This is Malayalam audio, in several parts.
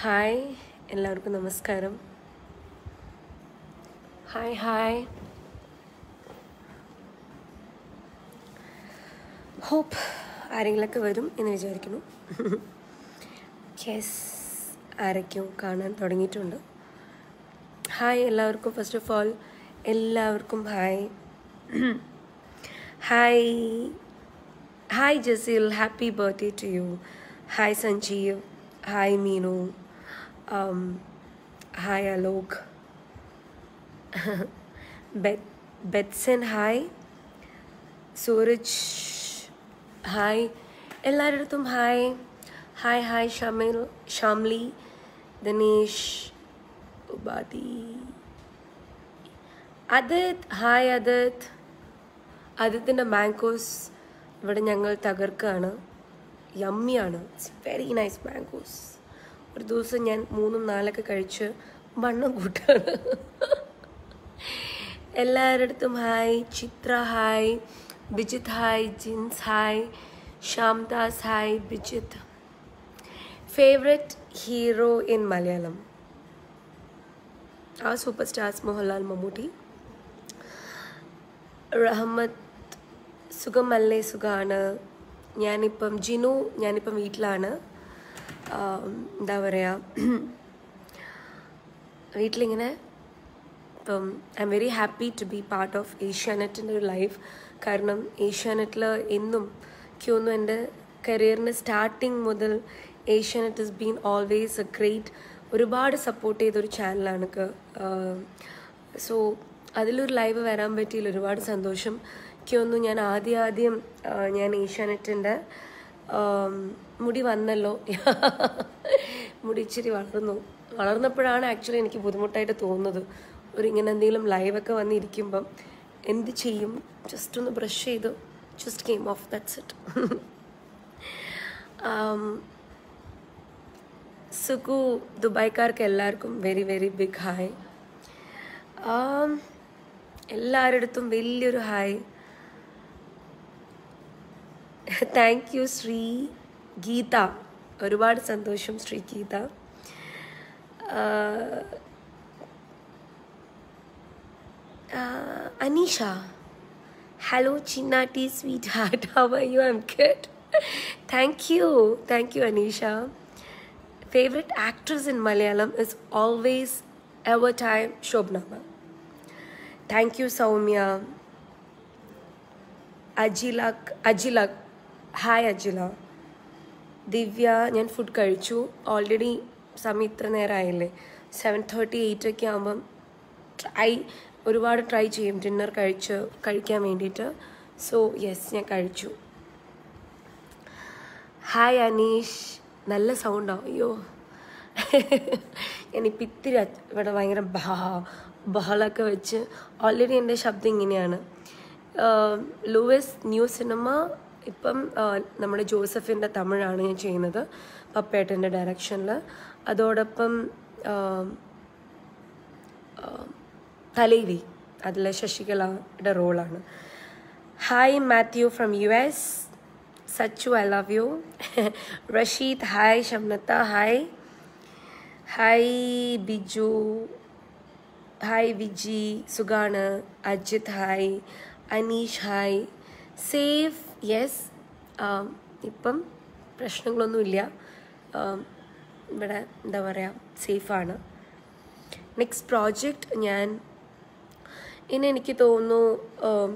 ഹായ് എല്ലാവർക്കും നമസ്കാരം ഹായ് ഹായ് ഹോപ്പ് ആരെങ്കിലൊക്കെ വരും എന്ന് വിചാരിക്കുന്നു യെസ് ആരൊക്കെയോ കാണാൻ തുടങ്ങിയിട്ടുണ്ട് ഹായ് എല്ലാവർക്കും ഫസ്റ്റ് ഓഫ് ഓൾ എല്ലാവർക്കും hi hi hi Jaseel happy birthday to you hi Sanjeev hi Meenu hi Alok Betson hi Sooraj hi എല്ലാവരുടെ hi hi hi Shamil Shamli Dinesh ഉപാധി അതിത് ഹായ് അതിത് അതിത്തിൻ്റെ മാംഗോസ് ഇവിടെ ഞങ്ങൾ തകർക്കുകയാണ് യമ്മിയാണ് ഇറ്റ്സ് വെരി നൈസ് മാംഗോസ് ഒരു ദിവസം ഞാൻ മൂന്നും നാലൊക്കെ കഴിച്ച് വണ്ണം കൂട്ടാണ് എല്ലാവരുടെ hi Chithra hi Bijith hi Jins hi Shyamdas hi Bijith favourite hero in Malayalam ആ സൂപ്പർ സ്റ്റാർസ് മോഹൻലാൽ മമ്മൂട്ടി റഹ്മത്ത് സുഖമല്ലേ സുഖമാണ് ഞാനിപ്പം ജിനു ഞാനിപ്പം വീട്ടിലാണ് എന്താ പറയുക വീട്ടിലിങ്ങനെ ഇപ്പം I am very happy to be part of ഏഷ്യാനെറ്റിൻ്റെ ഒരു ലൈഫ് കാരണം ഏഷ്യാനെറ്റിൽ എന്നും എനിക്കൊന്നും എൻ്റെ കരിയറിൻ്റെ സ്റ്റാർട്ടിങ് മുതൽ Asianet is been always a great ഒരുപാട് സപ്പോർട്ട് ചെയ്തൊരു ചാനലാണ് സോ അതിലൊരു ലൈവ് വരാൻ പറ്റിയിൽ ഒരുപാട് സന്തോഷം എനിക്കൊന്നും ഞാൻ ആദ്യം ആദ്യം ഞാൻ ഏഷ്യാനെറ്റിൻ്റെ മുടി വന്നല്ലോ മുടി ഇച്ചിരി വളർന്നു വളർന്നപ്പോഴാണ് ആക്ച്വലി എനിക്ക് ബുദ്ധിമുട്ടായിട്ട് തോന്നുന്നത് ഒരു ഇങ്ങനെ എന്തെങ്കിലും ലൈവൊക്കെ വന്നിരിക്കുമ്പം എന്ത് ചെയ്യും ജസ്റ്റ് ഒന്ന് ബ്രഷ് ചെയ്ത് just game of that's it Sukhu ദുബായ്ക്കാർക്ക് എല്ലാവർക്കും വെരി വെരി ബിഗ് ഹായ് എല്ലാവരുടെ വലിയൊരു hi thank you Shri Geetha और सोष Shri Geeth Aneesh hello चिनाटी sweetheart how you am good thank you thank you Aneesh favourite actress in Malayalam is always ever time शोभनामा thank you Soumya Ajil Ajil hi Ajila Divya ഞാൻ ഫുഡ് കഴിച്ചു ഓൾറെഡി സമയം ഇത്ര നേരമായില്ലേ സെവൻ തേർട്ടി എയ്റ്റ് ഒക്കെ ആകുമ്പം ട്രൈ ഒരുപാട് ട്രൈ ചെയ്യും ഡിന്നർ കഴിച്ച് കഴിക്കാൻ വേണ്ടിയിട്ട് സോ യെസ് ഞാൻ കഴിച്ചു ഹായ് അനീഷ് നല്ല സൗണ്ടോ അയ്യോ എനിക്ക് ഇത്തിരി ഇവിടെ ഭയങ്കര ബഹ ബഹളൊക്കെ വെച്ച് ഓൾറെഡി എൻ്റെ ശബ്ദം ഇങ്ങനെയാണ് ലൂവിസ് ന്യൂ സിനിമ ഇപ്പം നമ്മുടെ ജോസഫിൻ്റെ തമിഴാണ് ഞാൻ ചെയ്യുന്നത് പപ്പേട്ടൻ്റെ ഡയറക്ഷനിൽ അതോടൊപ്പം തലേവി അതിലെ ശശികലയുടെ റോളാണ് hi Mathew from U S Sachu I love you Rasheed hi Shamnatha hi hi Biju hi Viji സുഗാണ് Ajith hi Aneesh hi safe yes um, ഇപ്പം പ്രശ്നങ്ങളൊന്നുമില്ല um, ഇവിടെ എന്താ പറയുക സേഫാണ് നെക്സ്റ്റ് പ്രോജക്റ്റ് ഞാൻ ഇനി എനിക്ക് തോന്നുന്നു um,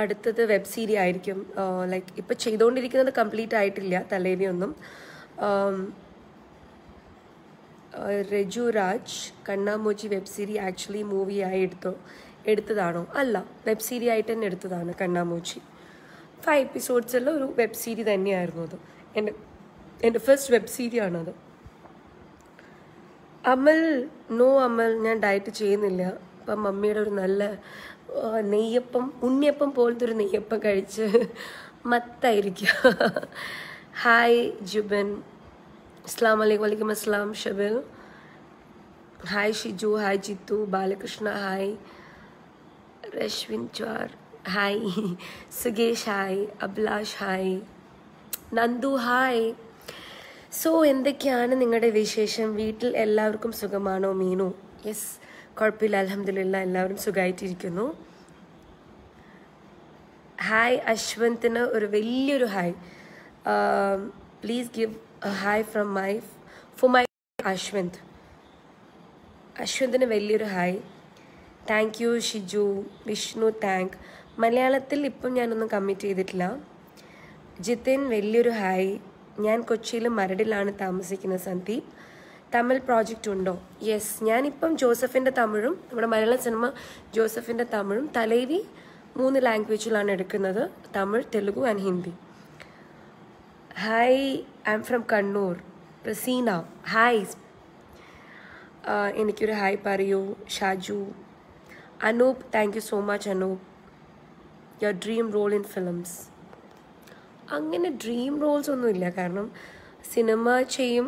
അടുത്തത് വെബ് സീരീസ് ആയിരിക്കും ലൈക്ക് uh, ഇപ്പം ചെയ്തുകൊണ്ടിരിക്കുന്നത് കംപ്ലീറ്റ് ആയിട്ടില്ല തലേനിയൊന്നും uh, Raju Raj Kannamoochi web series actually മൂവിയായി എടുത്തോ എടുത്തതാണോ അല്ല വെബ് സീരീസ് ആയിട്ട് തന്നെ എടുത്തതാണ് കണ്ണാമൂജി ഫൈവ് എപ്പിസോഡ്സുള്ള ഒരു വെബ് സീരീസ് തന്നെയായിരുന്നു അത് എൻ്റെ എൻ്റെ ഫസ്റ്റ് വെബ് സീരീ ആണത് അമൽ നോ അമൽ ഞാൻ ഡയറ്റ് ചെയ്യുന്നില്ല അപ്പം മമ്മിയുടെ ഒരു നല്ല നെയ്യപ്പം ഉണ്ണിയപ്പം പോലത്തെ ഒരു നെയ്യപ്പം കഴിച്ച് മത്തായിരിക്കുക ഹായ് ജുബൻ അസ്ലാം വലൈക്കും വലൈക്കും അസ്ലാം Shabil hi Shiju hi Jithu Balakrishna hi Rashwin ചാർ hi Sukesh hi Abhilash hi Nandu hi so എന്തൊക്കെയാണ് നിങ്ങളുടെ വിശേഷം വീട്ടിൽ എല്ലാവർക്കും സുഖമാണോ മീനു യെസ് കുഴപ്പമില്ല അലഹമില്ല എല്ലാവരും സുഖമായിട്ടിരിക്കുന്നു ഹായ് അശ്വന്തിന് ഒരു വലിയൊരു hi please give hi from my for my Ashwanth അശ്വന്തിന് വലിയൊരു hi thank you Shiju Vishnu thank മലയാളത്തിൽ ഇപ്പം ഞാനൊന്നും കമ്മിറ്റ് ചെയ്തിട്ടില്ല ജിതിൻ വലിയൊരു ഹായ് ഞാൻ കൊച്ചിയിൽ മരടിലാണ് താമസിക്കുന്ന സന്ദീപ് തമിഴ് പ്രോജക്റ്റ് ഉണ്ടോ യെസ് ഞാനിപ്പം ജോസഫിൻ്റെ തമിഴും നമ്മുടെ മലയാള സിനിമ ജോസഫിൻ്റെ തമിഴും തലൈവി മൂന്ന് ലാംഗ്വേജിലാണ് എടുക്കുന്നത് Tamil Telugu and Hindi hi I am from Kannur Praseena hi എനിക്കൊരു ഹായ് പറയൂ Shaju Anoop thank you so much Anoop your dream role in films അങ്ങനെ ഡ്രീം റോൾസ് ഒന്നുമില്ല കാരണം സിനിമ ചെയ്യും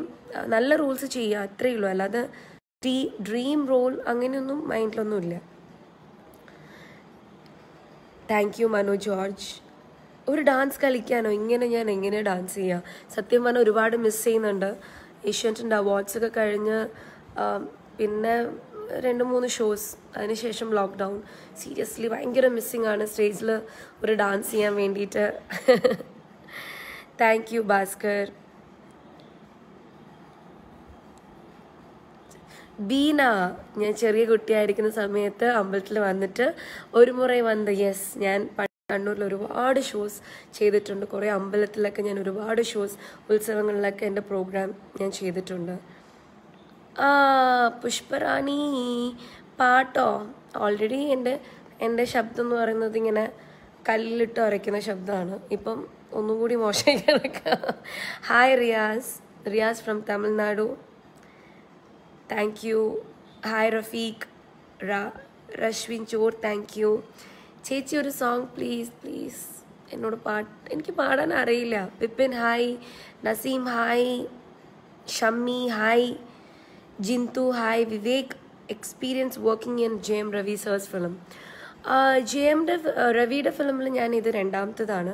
നല്ല റോൾസ് ചെയ്യുക അത്രയേ ഉള്ളൂ അല്ലാതെ ഡ്രീ ഡ്രീം റോൾ അങ്ങനെയൊന്നും മൈൻഡിലൊന്നുമില്ല താങ്ക് യു മനു ജോർജ് ഒരു ഡാൻസ് കളിക്കാനോ ഇങ്ങനെ ഞാൻ എങ്ങനെ ഡാൻസ് ചെയ്യാം സത്യം പറഞ്ഞാൽ ഒരുപാട് മിസ് ചെയ്യുന്നുണ്ട് ഏഷ്യാനെറ്റിൻ്റെ അവാർഡ്സൊക്കെ കഴിഞ്ഞ് പിന്നെ രണ്ട് മൂന്ന് ഷോസ് അതിനുശേഷം ലോക്ക്ഡൗൺ സീരിയസ്ലി ഭയങ്കര മിസ്സിങ് ആണ് സ്റ്റേജിൽ ഒരു ഡാൻസ് ചെയ്യാൻ വേണ്ടിയിട്ട് താങ്ക് യു ഭാസ്കർ ബീന ഞാൻ ചെറിയ കുട്ടിയായിരിക്കുന്ന സമയത്ത് അമ്പലത്തിൽ വന്നിട്ട് ഒരു മുറ വന്ന് യെസ് ഞാൻ കണ്ണൂരിൽ ഒരുപാട് ഷോസ് ചെയ്തിട്ടുണ്ട് കുറേ അമ്പലത്തിലൊക്കെ ഞാൻ ഒരുപാട് ഷോസ് ഉത്സവങ്ങളിലൊക്കെ എൻ്റെ പ്രോഗ്രാം ഞാൻ ചെയ്തിട്ടുണ്ട് പുഷ്പറാണി പാട്ടോ ഓൾറെഡി എൻ്റെ എൻ്റെ ശബ്ദം എന്ന് പറയുന്നത് ഇങ്ങനെ കല്ലിട്ട് ഉരയ്ക്കുന്ന ശബ്ദമാണ് ഇപ്പം ഒന്നും കൂടി മോശമായി hi Riyas Riyas from Tamil Nadu thank you hi Rafeeq Rashwin Chor thank U ചേച്ചി ഒരു സോങ് പ്ലീസ് പ്ലീസ് എന്നോട് പാട്ട് എനിക്ക് പാടാൻ അറിയില്ല Vipin hi Naseem hi Shammi hi Jintu, hi, Vivek, experience working in J M Ravi sir's film J എമ്മിൻ്റെ രവിയുടെ ഫിലിമിൽ ഞാൻ ഇത് രണ്ടാമത്തതാണ്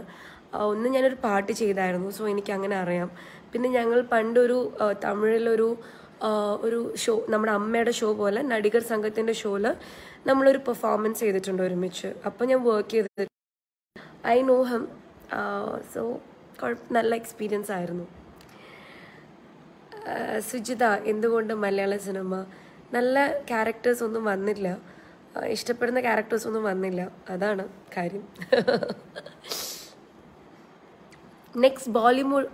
ഒന്ന് ഞാനൊരു പാട്ട് ചെയ്തായിരുന്നു സോ എനിക്ക് അങ്ങനെ അറിയാം പിന്നെ ഞങ്ങൾ പണ്ടൊരു തമിഴിലൊരു ഒരു ഷോ നമ്മുടെ അമ്മയുടെ ഷോ പോലെ നടികർ സംഘത്തിൻ്റെ ഷോയിൽ നമ്മളൊരു പെർഫോമൻസ് ചെയ്തിട്ടുണ്ട് ഒരുമിച്ച് അപ്പോൾ ഞാൻ വർക്ക് ചെയ്തിട്ടുണ്ട് ഐ നോ ഹം സോ നല്ല എക്സ്പീരിയൻസ് ആയിരുന്നു സുജിത എന്തുകൊണ്ട് മലയാള സിനിമ നല്ല ക്യാരക്ടേഴ്സ് ഒന്നും വന്നില്ല ഇഷ്ടപ്പെടുന്ന ക്യാരക്ടേഴ്സ് ഒന്നും വന്നില്ല അതാണ് കാര്യം next Bollywood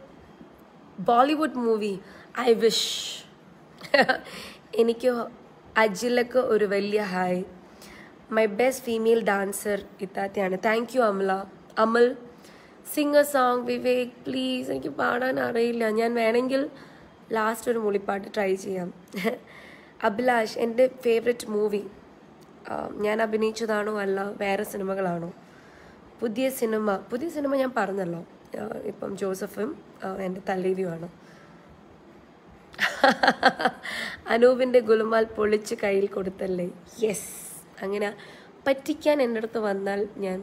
Bollywood movie I wish എനിക്ക് അജിലക്ക് ഒരു വലിയ hi my best female dancer ഇത്താത്തയാണ് thank you Amala Amal singer song Vivek please എനിക്ക് പാടാൻ അറിയില്ല ഞാൻ വേണമെങ്കിൽ ലാസ്റ്റ് ഒരു മൂളിപ്പാട്ട് ട്രൈ ചെയ്യാം അഭിലാഷ് എൻ്റെ ഫേവറിറ്റ് മൂവി ഞാൻ അഭിനയിച്ചതാണോ അല്ല വേറെ സിനിമകളാണോ പുതിയ സിനിമ പുതിയ സിനിമ ഞാൻ പറഞ്ഞല്ലോ ഇപ്പം ജോസഫും എൻ്റെ തല്ലേവിയുമാണ് അനൂപിൻ്റെ ഗുലുമാൽ പൊളിച്ച് കയ്യിൽ കൊടുത്തല്ലേ യെസ് അങ്ങനെ പറ്റിക്കാൻ എൻ്റെ അടുത്ത് വന്നാൽ ഞാൻ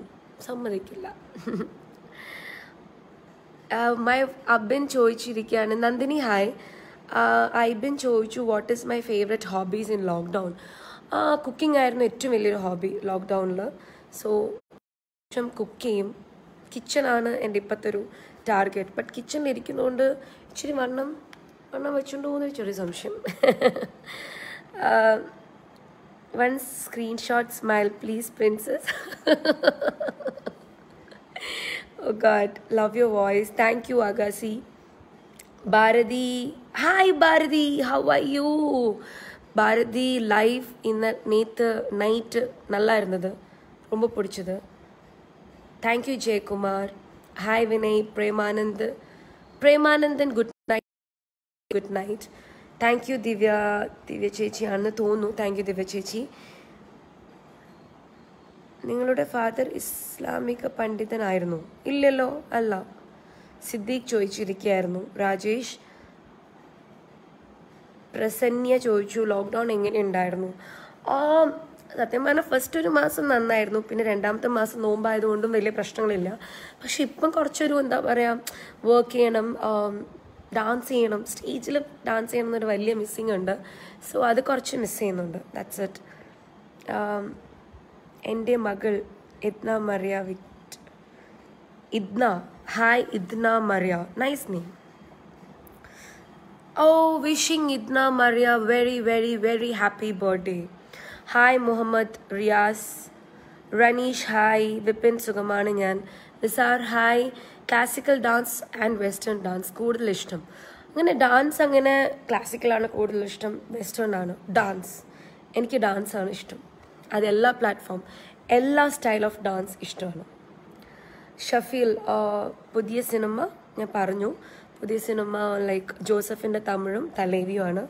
സമ്മതിക്കില്ല മൈ അബിൻ ചോദിച്ചിരിക്കുകയാണ് നന്ദിനി ഹായ് ഐബിൻ uh, ചോദിച്ചു what is my favourite hobbies in lockdown cooking ആയിരുന്നു ഏറ്റവും വലിയൊരു ഹോബി ലോക്ക്ഡൗണിൽ സോ ഇഷ്ടം കുക്ക് ചെയ്യും കിച്ചണാണ് എൻ്റെ ഇപ്പോഴത്തെ ഒരു ടാർഗറ്റ് ബട്ട് ഇരിക്കുന്നതുകൊണ്ട് ഇച്ചിരി വണ്ണം വണ്ണം വെച്ചുകൊണ്ട് പോകുന്ന ചെറിയ സംശയം one screenshot smile please princess God love your voice thank you Agassi Agassi. Bharati. Hi, Bharati. How are you? Bharathi live இந்த நேற்று நைட்டு நல்லா இருந்தது ரொம்ப பிடிச்சது thank you Jayakumar hi Vinay Premanand Premanandan good night good night thank you Divya Divya ചേച്ചിയാണെന്ന് തോന്നുന്നു താങ്ക് യു ദിവ്യ ചേച്ചി നിങ്ങളുടെ ഫാദർ ഇസ്ലാമിക പണ്ഡിതനായിരുന്നു ഇല്ലല്ലോ അല്ല സിദ്ദീഖ് ചോദിച്ചിരിക്കുകയായിരുന്നു രാജേഷ് പ്രസന്യ ചോദിച്ചു ലോക്ക്ഡൗൺ എങ്ങനെ ഉണ്ടായിരുന്നു ആ സത്യം പറഞ്ഞാൽ ഫസ്റ്റ് ഒരു മാസം നന്നായിരുന്നു പിന്നെ രണ്ടാമത്തെ മാസം നോമ്പായതുകൊണ്ടും വലിയ പ്രശ്നങ്ങളില്ല പക്ഷെ ഇപ്പം കുറച്ചൊരു എന്താ പറയുക വർക്ക് ചെയ്യണം ഡാൻസ് ചെയ്യണം സ്റ്റേജിൽ ഡാൻസ് ചെയ്യണം എന്നൊരു വലിയ മിസ്സിങ് ഉണ്ട് സോ അത് കുറച്ച് മിസ് ചെയ്യുന്നുണ്ട് ദാറ്റ്സ് ഇറ്റ് എൻ്റെ മകൾ Ethna Maria Idna. Hi, Idna Maria nice name. Oh, wishing Idna Maria very very very happy birthday. Hi, Muhammad Riaz. Ranish, hi. Vipin Sugamani ഞാൻ Nizar hi classical dance and western dance കൂടുതൽ ഇഷ്ടം അങ്ങനെ ഡാൻസ് അങ്ങനെ ക്ലാസിക്കലാണ് കൂടുതൽ ഇഷ്ടം വെസ്റ്റേൺ ആണ് ഡാൻസ് എനിക്ക് ഡാൻസാണ് ഇഷ്ടം അത് എല്ലാ പ്ലാറ്റ്ഫോം എല്ലാ സ്റ്റൈൽ ഓഫ് ഡാൻസ് ഇഷ്ടമാണ് ഷഫീൽ പുതിയ സിനിമ ഞാൻ പറഞ്ഞു പുതിയ സിനിമ ലൈക്ക് ജോസഫിൻ്റെ തമിഴും തലേവിയുമാണ്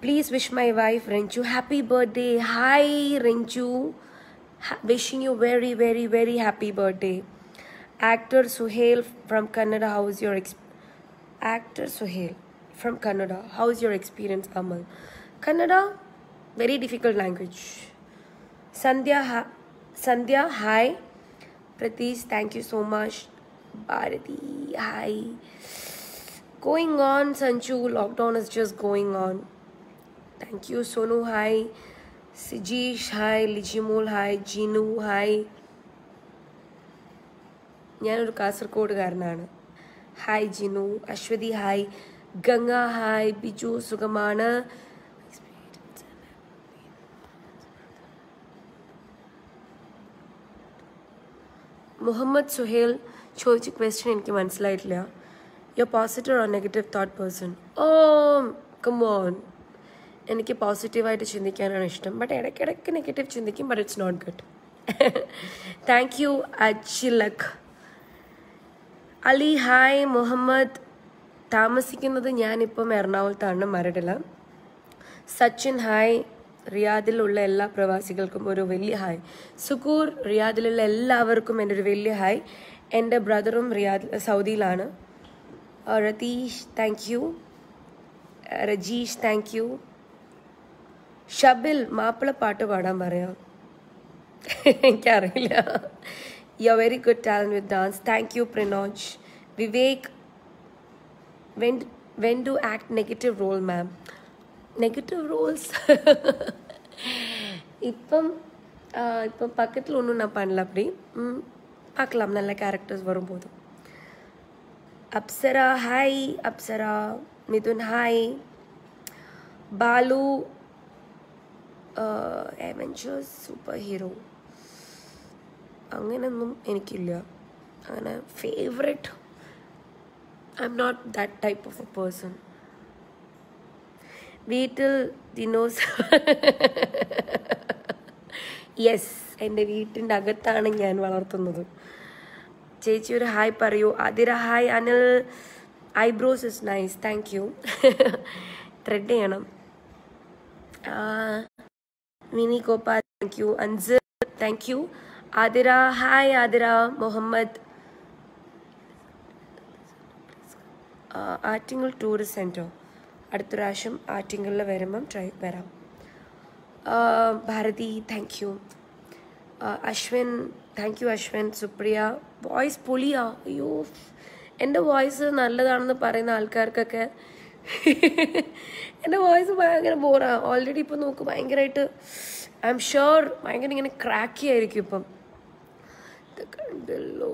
please wish my wife Renju happy birthday hi Renju wishing you very very very happy birthday actor Suhail from Kannada house your ex actor Suhail from Kannada house your experience Amal Kannada very difficult language Sandhya her Sandhya hi Pratish, thank you so much. Bharati, hi. Going on, Sanchu. Lockdown is just going on. Thank you, Sonu, hi. Sijish, hi. Lijimul, hi. Jinu, hi. ഞാനൊരു കാസർഗോഡുകാരനാണ് hi Jinu Aswathy hi Ganga hi Biju സുഖമാണ് മുഹമ്മദ് സുഹേൽ ചോദിച്ച ക്വസ്റ്റ്യൻ എനിക്ക് മനസ്സിലായിട്ടില്ല യോ positive or negative thought person oh come on എനിക്ക് പോസിറ്റീവായിട്ട് ചിന്തിക്കാനാണ് ഇഷ്ടം ബട്ട് ഇടയ്ക്കിടയ്ക്ക് നെഗറ്റീവ് ചിന്തിക്കും but it's not good thank you അച്ചിലക് അലി ഹായ് മുഹമ്മദ് താമസിക്കുന്നത് ഞാനിപ്പം എറണാകുളത്താണ് മരടില സച്ചിൻ ഹായ് റിയാദിലുള്ള എല്ലാ പ്രവാസികൾക്കും ഒരു വലിയ ഹായ് സുക്കൂർ റിയാദിലുള്ള എല്ലാവർക്കും എൻ്റെ ഒരു വലിയ ഹായ് എൻ്റെ ബ്രദറും Riyadh സൗദിയിലാണ് Ratheesh thank you Rajeesh thank you Shabil മാപ്പിളപ്പാട്ട് പാടാൻ പറയാം എനിക്കറിയില്ല you are very good talent with dance thank you Prinoj Vivek when when do act negative role ma'am negative roles இப்போ இப்போ பக்கத்தில் ஒன்றும் நான் பண்ணல அப்படி பார்க்கலாம் நல்ல கேரக்டர்ஸ் வரும்போது Apsara hi Apsara Mithun hi Balu Avengers Avengers super hero അങ്ങനെയൊന്നും എനിക്കില്ല அங்கே favourite I am not that type of a person വീട്ടിൽ ദിനോസ് യെസ് എൻ്റെ വീട്ടിൻ്റെ അകത്താണ് ഞാൻ വളർത്തുന്നത് ചേച്ചി ഒരു ഹായ് പറയൂ Athira hi Anil eyebrows is nice thank you thread ചെയ്യണം മിനി കോപ്പ thank you അൻസ് thank you Athira hi Athira Muhammad Attingal tourist centre അടുത്ത പ്രാവശ്യം ആറ്റിങ്ങളിൽ വരുമ്പം ട്രൈ വരാം Bharathi thank you Ashwin thank you Ashwin Supriya voice പൊളിയാ അയ്യോ എൻ്റെ വോയിസ് നല്ലതാണെന്ന് പറയുന്ന ആൾക്കാർക്കൊക്കെ എൻ്റെ വോയിസ് ഭയങ്കര ബോറാണ് ഓൾറെഡി ഇപ്പം നോക്ക് ഭയങ്കരമായിട്ട് ഐ എം ഷുവർ ഭയങ്കര ഇങ്ങനെ ക്രാക്കി ആയിരിക്കും ഇപ്പം കണ്ടല്ലോ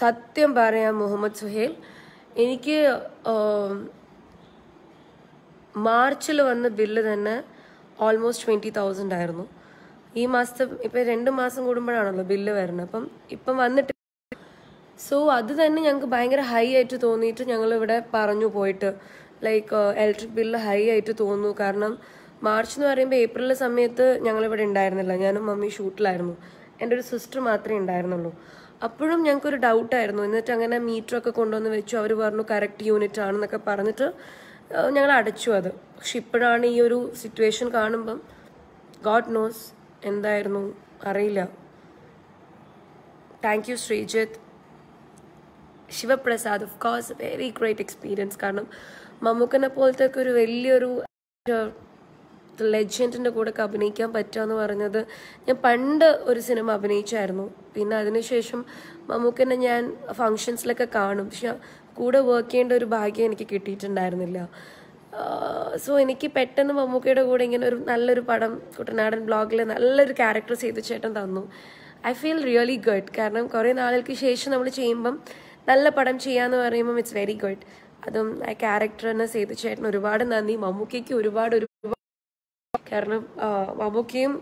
സത്യം പറയാം മുഹമ്മദ് സുഹേൽ എനിക്ക് മാർച്ചിൽ വന്ന ബില്ല് തന്നെ ഓൾമോസ്റ്റ് ട്വൻറ്റി തൗസൻഡ് ആയിരുന്നു ഈ മാസത്തെ ഇപ്പം രണ്ട് മാസം കൂടുമ്പോഴാണല്ലോ ബില്ല് വരുന്നത് അപ്പം ഇപ്പം വന്നിട്ട് സോ അത് തന്നെ ഞങ്ങൾക്ക് ഭയങ്കര ഹൈ ആയിട്ട് തോന്നിയിട്ട് ഞങ്ങൾ ഇവിടെ പറഞ്ഞു പോയിട്ട് ലൈക്ക് ഇലക്ട്രിക് ബില്ല് ഹൈ ആയിട്ട് തോന്നുന്നു കാരണം മാർച്ച് എന്ന് പറയുമ്പോൾ ഏപ്രിലെ സമയത്ത് ഞങ്ങളിവിടെ ഉണ്ടായിരുന്നില്ല ഞാനും മമ്മി ഷൂട്ടിലായിരുന്നു എൻ്റെ ഒരു സിസ്റ്റർ മാത്രമേ ഉണ്ടായിരുന്നുള്ളൂ അപ്പോഴും ഞങ്ങൾക്കൊരു ഡൗട്ടായിരുന്നു എന്നിട്ട് അങ്ങനെ മീറ്ററൊക്കെ കൊണ്ടുവന്ന് വെച്ചു അവർ പറഞ്ഞു കറക്റ്റ് യൂണിറ്റ് ആണെന്നൊക്കെ പറഞ്ഞിട്ട് ഞങ്ങൾ അടച്ചു അത് പക്ഷെ ഇപ്പോഴാണ് ഈ ഒരു സിറ്റുവേഷൻ കാണുമ്പം ഗോഡ് നോസ് എന്തായിരുന്നു അറിയില്ല thank you Sreejith Sivaprasad of course very great experience കാരണം മമ്മൂക്കനെ പോലത്തെ ഒക്കെ ഒരു വലിയൊരു ലെജൻഡിൻ്റെ കൂടെ ഒക്കെ അഭിനയിക്കാൻ പറ്റുക എന്ന് പറഞ്ഞത് ഞാൻ പണ്ട് ഒരു സിനിമ അഭിനയിച്ചായിരുന്നു പിന്നെ അതിനുശേഷം മമ്മൂക്കനെ ഞാൻ ഫങ്ഷൻസിലൊക്കെ കാണും പക്ഷെ കൂടെ വർക്ക് ചെയ്യേണ്ട ഒരു ഭാഗ്യം എനിക്ക് കിട്ടിയിട്ടുണ്ടായിരുന്നില്ല സോ എനിക്ക് പെട്ടെന്ന് മമ്മൂക്കയുടെ കൂടെ ഇങ്ങനെ ഒരു നല്ലൊരു പടം കുട്ടനാടൻ ബ്ലോഗിൽ നല്ലൊരു ക്യാരക്ടർ സേതു ചേട്ടൻ തന്നു ഐ ഫീൽ റിയലി ഗുഡ് കാരണം കുറേ നാളുകൾക്ക് ശേഷം നമ്മൾ ചെയ്യുമ്പം നല്ല പടം ചെയ്യാന്ന് പറയുമ്പം ഇറ്റ്സ് വെരി ഗുഡ് അതും ആ ക്യാരക്ടറിനെ സേതു ചേട്ടൻ ഒരുപാട് നന്ദി മമ്മൂക്കയ്ക്ക് ഒരുപാട് ഒരുപാട് കാരണം മമ്മൂക്കയും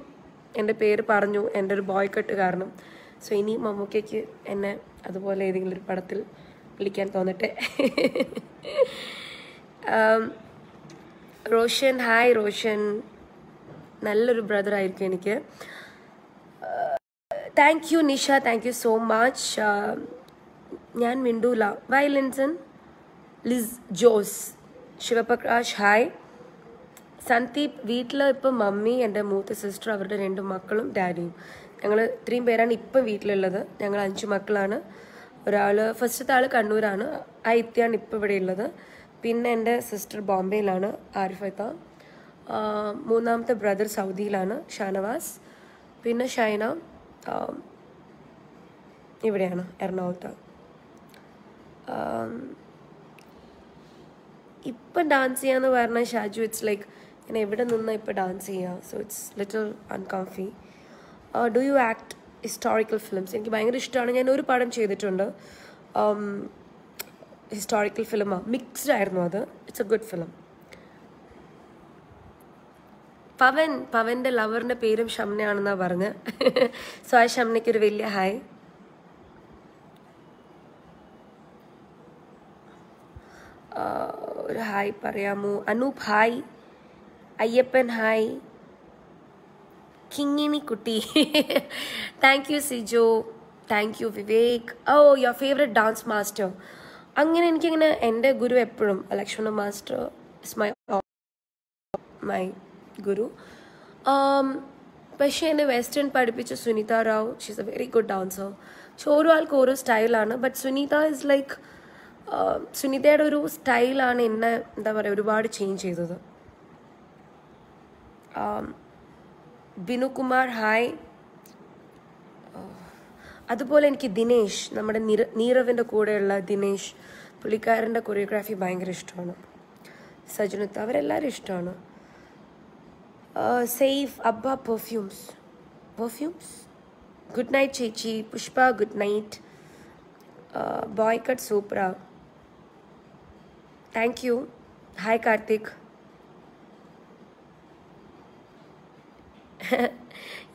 എൻ്റെ പേര് പറഞ്ഞു എൻ്റെ ഒരു ബോയ്ക്കട്ട് കാരണം സോ ഇനി മമ്മൂക്കയ്ക്ക് എന്നെ അതുപോലെ ഏതെങ്കിലും ഒരു പടത്തിൽ വിളിക്കാൻ തോന്നട്ടെ റോഷൻ ഹായ് റോഷൻ നല്ലൊരു ബ്രദറായിരിക്കും എനിക്ക് thank you Nisha thank you so much ഞാൻ മിണ്ടൂല why Linson Liz Jose Sivaprakash hi Sandeep വീട്ടിൽ ഇപ്പം മമ്മി എൻ്റെ മൂത്ത സിസ്റ്റർ അവരുടെ രണ്ട് മക്കളും ഡാഡിയും ഞങ്ങൾ ഇത്രയും പേരാണ് ഇപ്പം വീട്ടിലുള്ളത് ഞങ്ങൾ അഞ്ച് മക്കളാണ് ഒരാൾ ഫസ്റ്റത്തെ ആൾ കണ്ണൂരാണ് ഐത്യാണ് ഇപ്പോൾ ഇവിടെ ഉള്ളത് പിന്നെ എൻ്റെ സിസ്റ്റർ ബോംബെയിലാണ് ആരിഫത്ത മൂന്നാമത്തെ ബ്രദർ സൗദിയിലാണ് ഷാനവാസ് പിന്നെ ഷൈന ഇവിടെയാണ് എറണാകുളത്ത് ഇപ്പം ഡാൻസ് ചെയ്യാന്ന് പറഞ്ഞാൽ ഷാജു ഇറ്റ്സ് ലൈക്ക് ഞാൻ എവിടെ നിന്നാണ് ഇപ്പം ഡാൻസ് ചെയ്യുക so it's little uncomfy do you act historical films എനിക്ക് ഭയങ്കര ഇഷ്ടമാണ് ഞാൻ ഒരു പടം ചെയ്തിട്ടുണ്ട് ഹിസ്റ്റോറിക്കൽ ഫിലിമാണ് മിക്സ്ഡ് ആയിരുന്നു അത് it's a good film Pavan പവൻ്റെ ലവറിൻ്റെ പേരും ഷംനയാണെന്നാണ് പറഞ്ഞ് സോ ആ ഷംനയ്ക്ക് ഒരു വലിയ ഹായ് ഒരു ഹായ് പറയാമോ അനൂപ് ഹായ് അയ്യപ്പൻ ഹായ് കുട്ടി thank you Sijo thank you Vivek oh your favourite dance master അങ്ങനെ എനിക്കിങ്ങനെ എൻ്റെ ഗുരു എപ്പോഴും Lakshmana master is my my guru um, പക്ഷേ എന്നെ വെസ്റ്റേൺ പഠിപ്പിച്ച Sunitha Rao she's a very good dancer പക്ഷെ ഓരോ ആൾക്ക് ഓരോ സ്റ്റൈലാണ് but Sunitha is like um, സുനിതയുടെ ഒരു സ്റ്റൈലാണ് എന്നെ എന്താ പറയുക ഒരുപാട് ചേഞ്ച് ചെയ്തത് um, ബിനുകുമാർ ഹായ് അതുപോലെ എനിക്ക് ദിനേശ് നമ്മുടെ നീരവിൻ്റെ കൂടെയുള്ള ദിനേശ് പുള്ളിക്കാരൻ്റെ കൊറിയോഗ്രാഫി ഭയങ്കര ഇഷ്ടമാണ് സജുനത്ത് അവരെല്ലാവരും ഇഷ്ടമാണ് സേഫ് അബ്ബ പെർഫ്യൂംസ് പെർഫ്യൂംസ് ഗുഡ് നൈറ്റ് ചേച്ചി Pushpa good night boy Supra thank you hi Karthik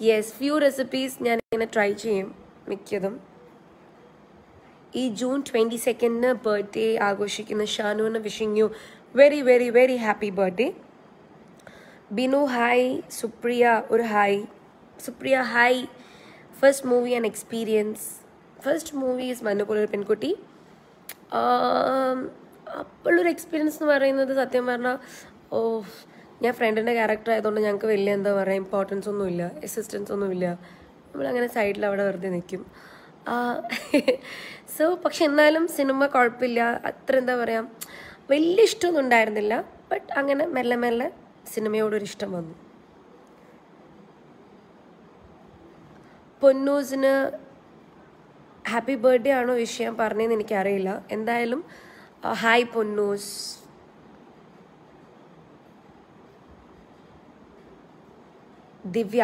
yes few recipes ഞാൻ ഇങ്ങനെ ട്രൈ ചെയ്യും മിക്കതും ഈ ജൂൺ ട്വൻറ്റി സെക്കൻഡിന് ബർത്ത്ഡേ ആഘോഷിക്കുന്ന ഷാനുവിന് wishing you very very very happy birthday Binu hi Supriya ഒരു hi Supriya hi first movie and experience first movie is മന്നുപോലൊരു പെൺകുട്ടി അപ്പോഴൊരു എക്സ്പീരിയൻസ് എന്ന് പറയുന്നത് സത്യം പറഞ്ഞാൽ ഓ ഞാൻ ഫ്രണ്ടിൻ്റെ ക്യാരക്ടർ ആയതുകൊണ്ട് ഞങ്ങൾക്ക് വലിയ എന്താ പറയുക ഇമ്പോർട്ടൻസ് ഒന്നുമില്ല എസിസ്റ്റൻസ് ഒന്നുമില്ല നമ്മളങ്ങനെ സൈഡിൽ അവിടെ വെറുതെ നിൽക്കും സോ പക്ഷെ എന്നാലും സിനിമ കുഴപ്പമില്ല അത്ര എന്താ പറയുക വലിയ ഇഷ്ടമൊന്നും ഉണ്ടായിരുന്നില്ല ബട്ട് അങ്ങനെ മെല്ലെ മെല്ലെ സിനിമയോടൊരു ഇഷ്ടം വന്നു പൊന്നൂസിന് ഹാപ്പി ബർത്ത്ഡേ ആണോ വിഷയം പറഞ്ഞതെന്ന് എനിക്കറിയില്ല എന്തായാലും ഹായ് പൊന്നൂസ് ദിവ്യ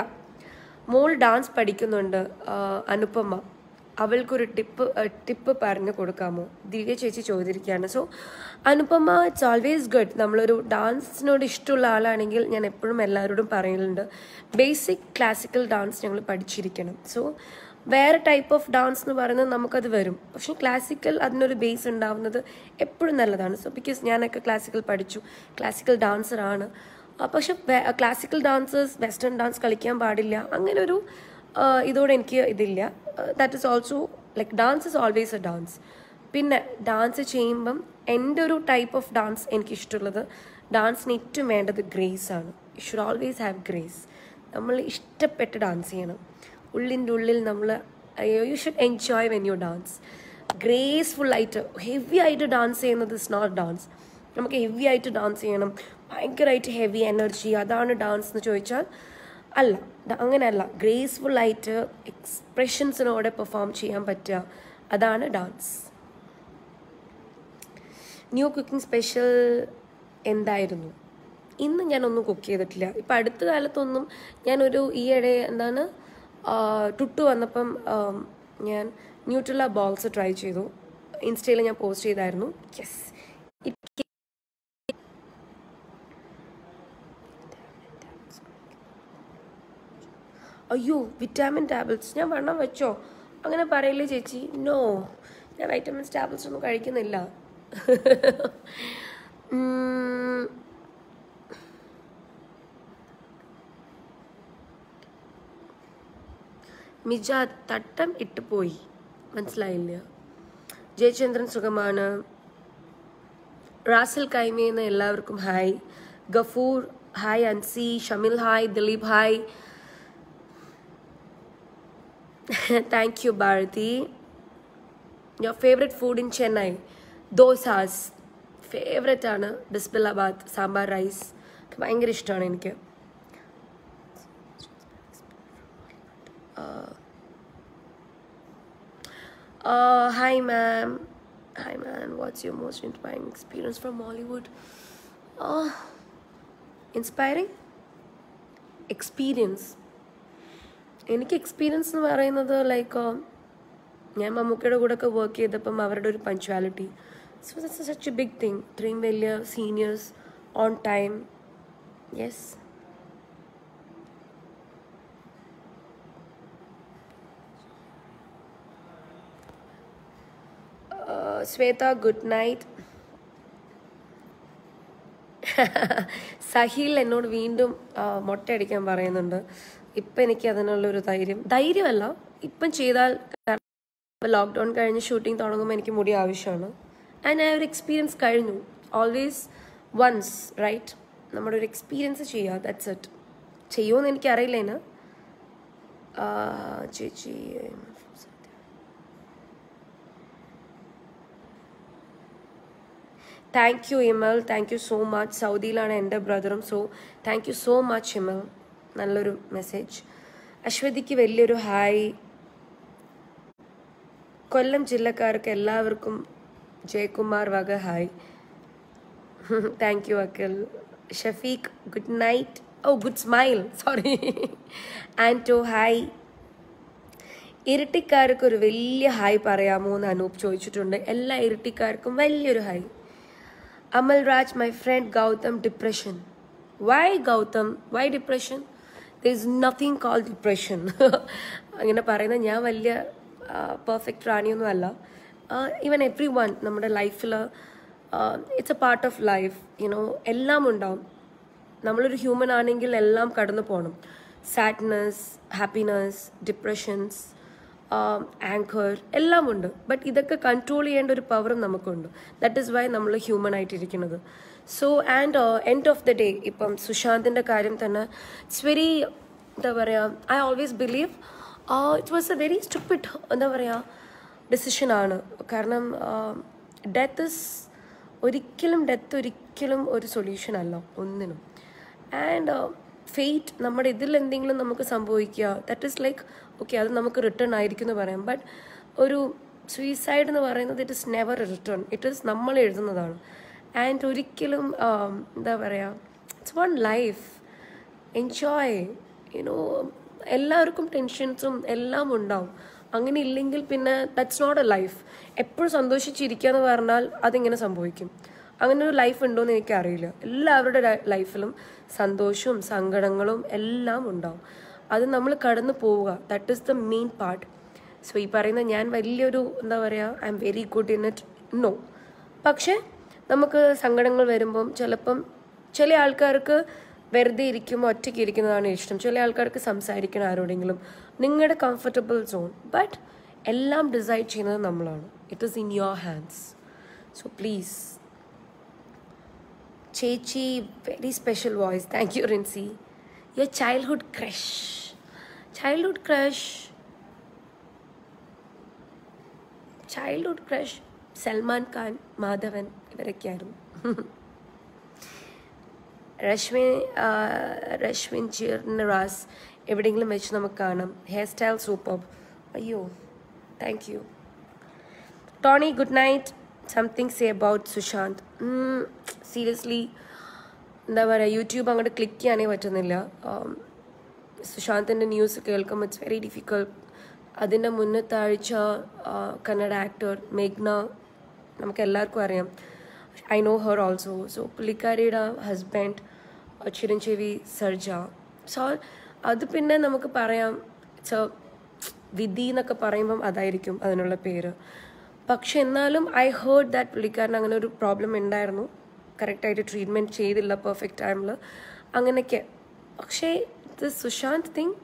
മോൾ ഡാൻസ് പഠിക്കുന്നുണ്ട് അനുപമ അവൾക്കൊരു ടിപ്പ് ടിപ്പ് പറഞ്ഞു കൊടുക്കാമോ ദിവ്യ ചേച്ചി ചോദിച്ചിരിക്കുകയാണ് so Anupama it's always good നമ്മളൊരു ഡാൻസിനോട് ഇഷ്ടമുള്ള ആളാണെങ്കിൽ ഞാൻ എപ്പോഴും എല്ലാവരോടും പറയുന്നുണ്ട് ബേസിക് ക്ലാസിക്കൽ ഡാൻസ് ഞങ്ങൾ പഠിച്ചിരിക്കണം സോ വേറെ ടൈപ്പ് ഓഫ് ഡാൻസ് എന്ന് പറയുന്നത് നമുക്കത് വരും പക്ഷെ ക്ലാസിക്കൽ അതിനൊരു ബേസ് ഉണ്ടാവുന്നത് എപ്പോഴും നല്ലതാണ് സോ ബിക്കോസ് ഞാനൊക്കെ ക്ലാസിക്കൽ പഠിച്ചു ക്ലാസിക്കൽ ഡാൻസറാണ് പക്ഷെ ക്ലാസിക്കൽ ഡാൻസേഴ്സ് വെസ്റ്റേൺ ഡാൻസ് കളിക്കാൻ പാടില്ല അങ്ങനെ ഒരു ഇതോടെ എനിക്ക് ഇതില്ല that is also like dance is always a dance പിന്നെ ഡാൻസ് ചെയ്യുമ്പം എൻ്റെ ഒരു ടൈപ്പ് ഓഫ് ഡാൻസ് എനിക്ക് ഇഷ്ടമുള്ളത് ഡാൻസിന് ഏറ്റവും വേണ്ടത് ഗ്രേസ് ആണ് you should always have grace നമ്മൾ ഇഷ്ടപ്പെട്ട് ഡാൻസ് ചെയ്യണം ഉള്ളിൻ്റെ ഉള്ളിൽ നമ്മൾ you should enjoy when you dance graceful ആയിട്ട് ഹെവി ആയിട്ട് ഡാൻസ് ചെയ്യുന്നത് ഇസ് നോട്ട് ഡാൻസ് നമുക്ക് ഹെവി ആയിട്ട് ഡാൻസ് ചെയ്യണം ഭയങ്കരമായിട്ട് ഹെവി എനർജി അതാണ് ഡാൻസ് എന്ന് ചോദിച്ചാൽ അല്ല അങ്ങനെയല്ല ഗ്രേസ്ഫുള്ളായിട്ട് എക്സ്പ്രഷൻസിനോടെ പെർഫോം ചെയ്യാൻ പറ്റുക അതാണ് ഡാൻസ് ന്യൂ കുക്കിംഗ് സ്പെഷ്യൽ എന്തായിരുന്നു ഇന്ന് ഞാനൊന്നും കുക്ക് ചെയ്തിട്ടില്ല ഇപ്പം അടുത്ത കാലത്തൊന്നും ഞാനൊരു ഈയിടെ എന്താണ് ടുട്ടു വന്നപ്പം ഞാൻ ന്യൂട്രല ബോൾസ് ട്രൈ ചെയ്തു ഇൻസ്റ്റയിൽ ഞാൻ പോസ്റ്റ് ചെയ്തായിരുന്നു യെസ് അയ്യോ വിറ്റാമിൻ ടാബ്ലറ്റ്സ് ഞാൻ വണ്ണം വെച്ചോ അങ്ങനെ പറയില്ലേ ചേച്ചി നോ ഞാൻ വൈറ്റമിൻസ് ടാബ്ലറ്റ്സ് ഒന്നും കഴിക്കുന്നില്ല മിജ തട്ടം ഇട്ട് പോയി മനസ്സിലായില്ല ജയചന്ദ്രൻ സുഖമാണ് റാസൽ കൈമയെന്ന എല്ലാവർക്കും hi Gafoor hi Ansi Shamil hi Dileep hi thank you bharati your favorite food in chennai dosas favorite aanu bismillahabad sambar rice bayangara ishtam enik uh hi ma'am hi man what's your most inspiring experience from hollywood oh inspiring experience എനിക്ക് എക്സ്പീരിയൻസ് എന്ന് പറയുന്നത് ലൈക്ക് ഞാൻ മമ്മൂക്കയുടെ കൂടെ ഒക്കെ വർക്ക് ചെയ്തപ്പം അവരുടെ ഒരു punctuality so that's such a big thing ഇത്രയും വലിയ seniors on time yes Shweta good night Saheel എന്നോട് വീണ്ടും uh, മൊട്ടയടിക്കാൻ പറയുന്നുണ്ട് ഇപ്പം എനിക്ക് അതിനുള്ളൊരു ധൈര്യം ധൈര്യമല്ല ഇപ്പം ചെയ്താൽ ലോക്ക്ഡൗൺ കഴിഞ്ഞ് ഷൂട്ടിംഗ് തുടങ്ങുമ്പോൾ എനിക്ക് മുടി ആവശ്യമാണ് ആൻഡ് ആ ഒരു എക്സ്പീരിയൻസ് കഴിഞ്ഞു ഓൾവേസ് വൺസ് റൈറ്റ് നമ്മുടെ ഒരു എക്സ്പീരിയൻസ് ചെയ്യുക ദാറ്റ്സ് ഇറ്റ് ചെയ്യുമെന്ന് എനിക്കറിയില്ലേന് ചേച്ചി thank you Imal thank you so much സൗദിയിലാണ് എൻ്റെ ബ്രദറും so thank you so much Imal നല്ലൊരു മെസ്സേജ് അശ്വതിക്ക് വലിയൊരു ഹായ് കൊല്ലം ജില്ലക്കാർക്ക് എല്ലാവർക്കും ജയകുമാർ വക hi thank you അക്കൽ Shafeeq good night oh good smile sorry Anto hi ഇരട്ടിക്കാർക്ക് ഒരു വലിയ ഹായ് പറയാമോ എന്ന് അനൂപ് ചോദിച്ചിട്ടുണ്ട് എല്ലാ ഇരട്ടിക്കാർക്കും വലിയൊരു hi Amal Raj my friend Gautham depression why Gautham why depression there is nothing call depression അങ്ങനെ പറയുന്ന ഞാൻ വലിയ പെർഫെക്റ്റ് റാണിയൊന്നും അല്ല ഈവൻ എവ്രി വൺ നമ്മുടെ ലൈഫിൽ it's a part of life you know എല്ലാം ഉണ്ടാവും നമ്മളൊരു ഹ്യൂമൻ ആണെങ്കിൽ എല്ലാം കടന്നു പോകണം സാഡ്നസ് ഹാപ്പിനെസ് ഡിപ്രഷൻസ് ആങ്കർ എല്ലാം ഉണ്ട് ബട്ട് ഇതൊക്കെ കൺട്രോൾ ചെയ്യേണ്ട ഒരു പവറും നമുക്കുണ്ട് ദാറ്റ് ഈസ് വൈ നമ്മൾ human ആയിട്ടിരിക്കുന്നത് so and end of the day ഇപ്പം സുശാന്തിൻ്റെ കാര്യം തന്നെ ഇറ്റ്സ് വെരി എന്താ പറയുക I always believe it was a very stupid എന്താ പറയുക ഡെസിഷനാണ് കാരണം ഡെത്ത് uh, ഇസ് ഒരിക്കലും ഡെത്ത് ഒരിക്കലും ഒരു സൊല്യൂഷൻ അല്ല ഒന്നിനും ആൻഡ് ഫെയ്റ്റ് uh, നമ്മുടെ ഇതിൽ എന്തെങ്കിലും നമുക്ക് സംഭവിക്കുക ദറ്റ് ഇസ് ലൈക്ക് ഓക്കെ അത് നമുക്ക് റിട്ടേൺ ആയിരിക്കും എന്ന് പറയാം ബട്ട് ഒരു സൂയിസൈഡ് എന്ന് പറയുന്നത് it is never return it is നമ്മൾ എഴുതുന്നതാണ് ആൻഡ് ഒരിക്കലും um, എന്താ പറയുക it's one life enjoy you know എല്ലാവർക്കും ടെൻഷൻസും എല്ലാം ഉണ്ടാവും അങ്ങനെ ഇല്ലെങ്കിൽ പിന്നെ ദറ്റ്സ് നോട്ട് എ ലൈഫ് എപ്പോഴും സന്തോഷിച്ചിരിക്കുക എന്ന് പറഞ്ഞാൽ അതിങ്ങനെ സംഭവിക്കും അങ്ങനെ ഒരു ലൈഫ് ഉണ്ടോയെന്ന് എനിക്കറിയില്ല എല്ലാവരുടെ ലൈഫിലും സന്തോഷവും സങ്കടങ്ങളും എല്ലാം ഉണ്ടാവും അത് നമ്മൾ കടന്നു പോവുക that is the main part so ഈ പറയുന്ന ഞാൻ വലിയൊരു എന്താ പറയുക I am very good in it no പക്ഷേ നമുക്ക് സങ്കടങ്ങൾ വരുമ്പം ചിലപ്പം ചില ആൾക്കാർക്ക് വെറുതെ ഇരിക്കുമ്പോൾ ഒറ്റയ്ക്ക് ഇരിക്കുന്നതാണ് ഇഷ്ടം ചില ആൾക്കാർക്ക് സംസാരിക്കണം ആരോടെങ്കിലും നിങ്ങളുടെ കംഫർട്ടബിൾ സോൺ ബട്ട് എല്ലാം ഡിസൈഡ് ചെയ്യുന്നത് നമ്മളാണ് it is in your hands so please ചേച്ചി very special voice thank you Rincy your childhood crush childhood crush childhood crush Salman Khan Madhavan ഇവരൊക്കെയായിരുന്നു Rashmi Rashmin ചീർണറാസ് എവിടെയെങ്കിലും വെച്ച് നമുക്ക് കാണാം ഹെയർ സ്റ്റൈൽ സൂപ്പർ അയ്യോ thank you Tony good night something say about Sushant seriously എന്താ പറയുക യൂട്യൂബ് അങ്ങോട്ട് ക്ലിക്ക് ചെയ്യാനേ പറ്റുന്നില്ല സുശാന്തിൻ്റെ ന്യൂസ് കേൾക്കുമ്പോൾ ഇറ്റ്സ് വെരി ഡിഫിക്കൾട്ട് അതിൻ്റെ മുന്നത്താഴ്ച കന്നഡ ആക്ടർ മേഘ്ന നമുക്ക് എല്ലാവർക്കും അറിയാം I know her also so പുള്ളിക്കാരിയുടെ husband uh, Chiranjeevi Sarja so അത് പിന്നെ നമുക്ക് പറയാം സോ വിധി എന്നൊക്കെ പറയുമ്പം അതായിരിക്കും അതിനുള്ള പേര് പക്ഷെ എന്നാലും ഐ ഹേർഡ് ദാറ്റ് പുള്ളിക്കാരൻ അങ്ങനെ ഒരു പ്രോബ്ലം ഉണ്ടായിരുന്നു കറക്റ്റായിട്ട് ട്രീറ്റ്മെൻറ്റ് ചെയ്തില്ല പെർഫെക്റ്റ് ടൈമിൽ അങ്ങനെയൊക്കെ പക്ഷേ ദ സുശാന്ത് തിങ്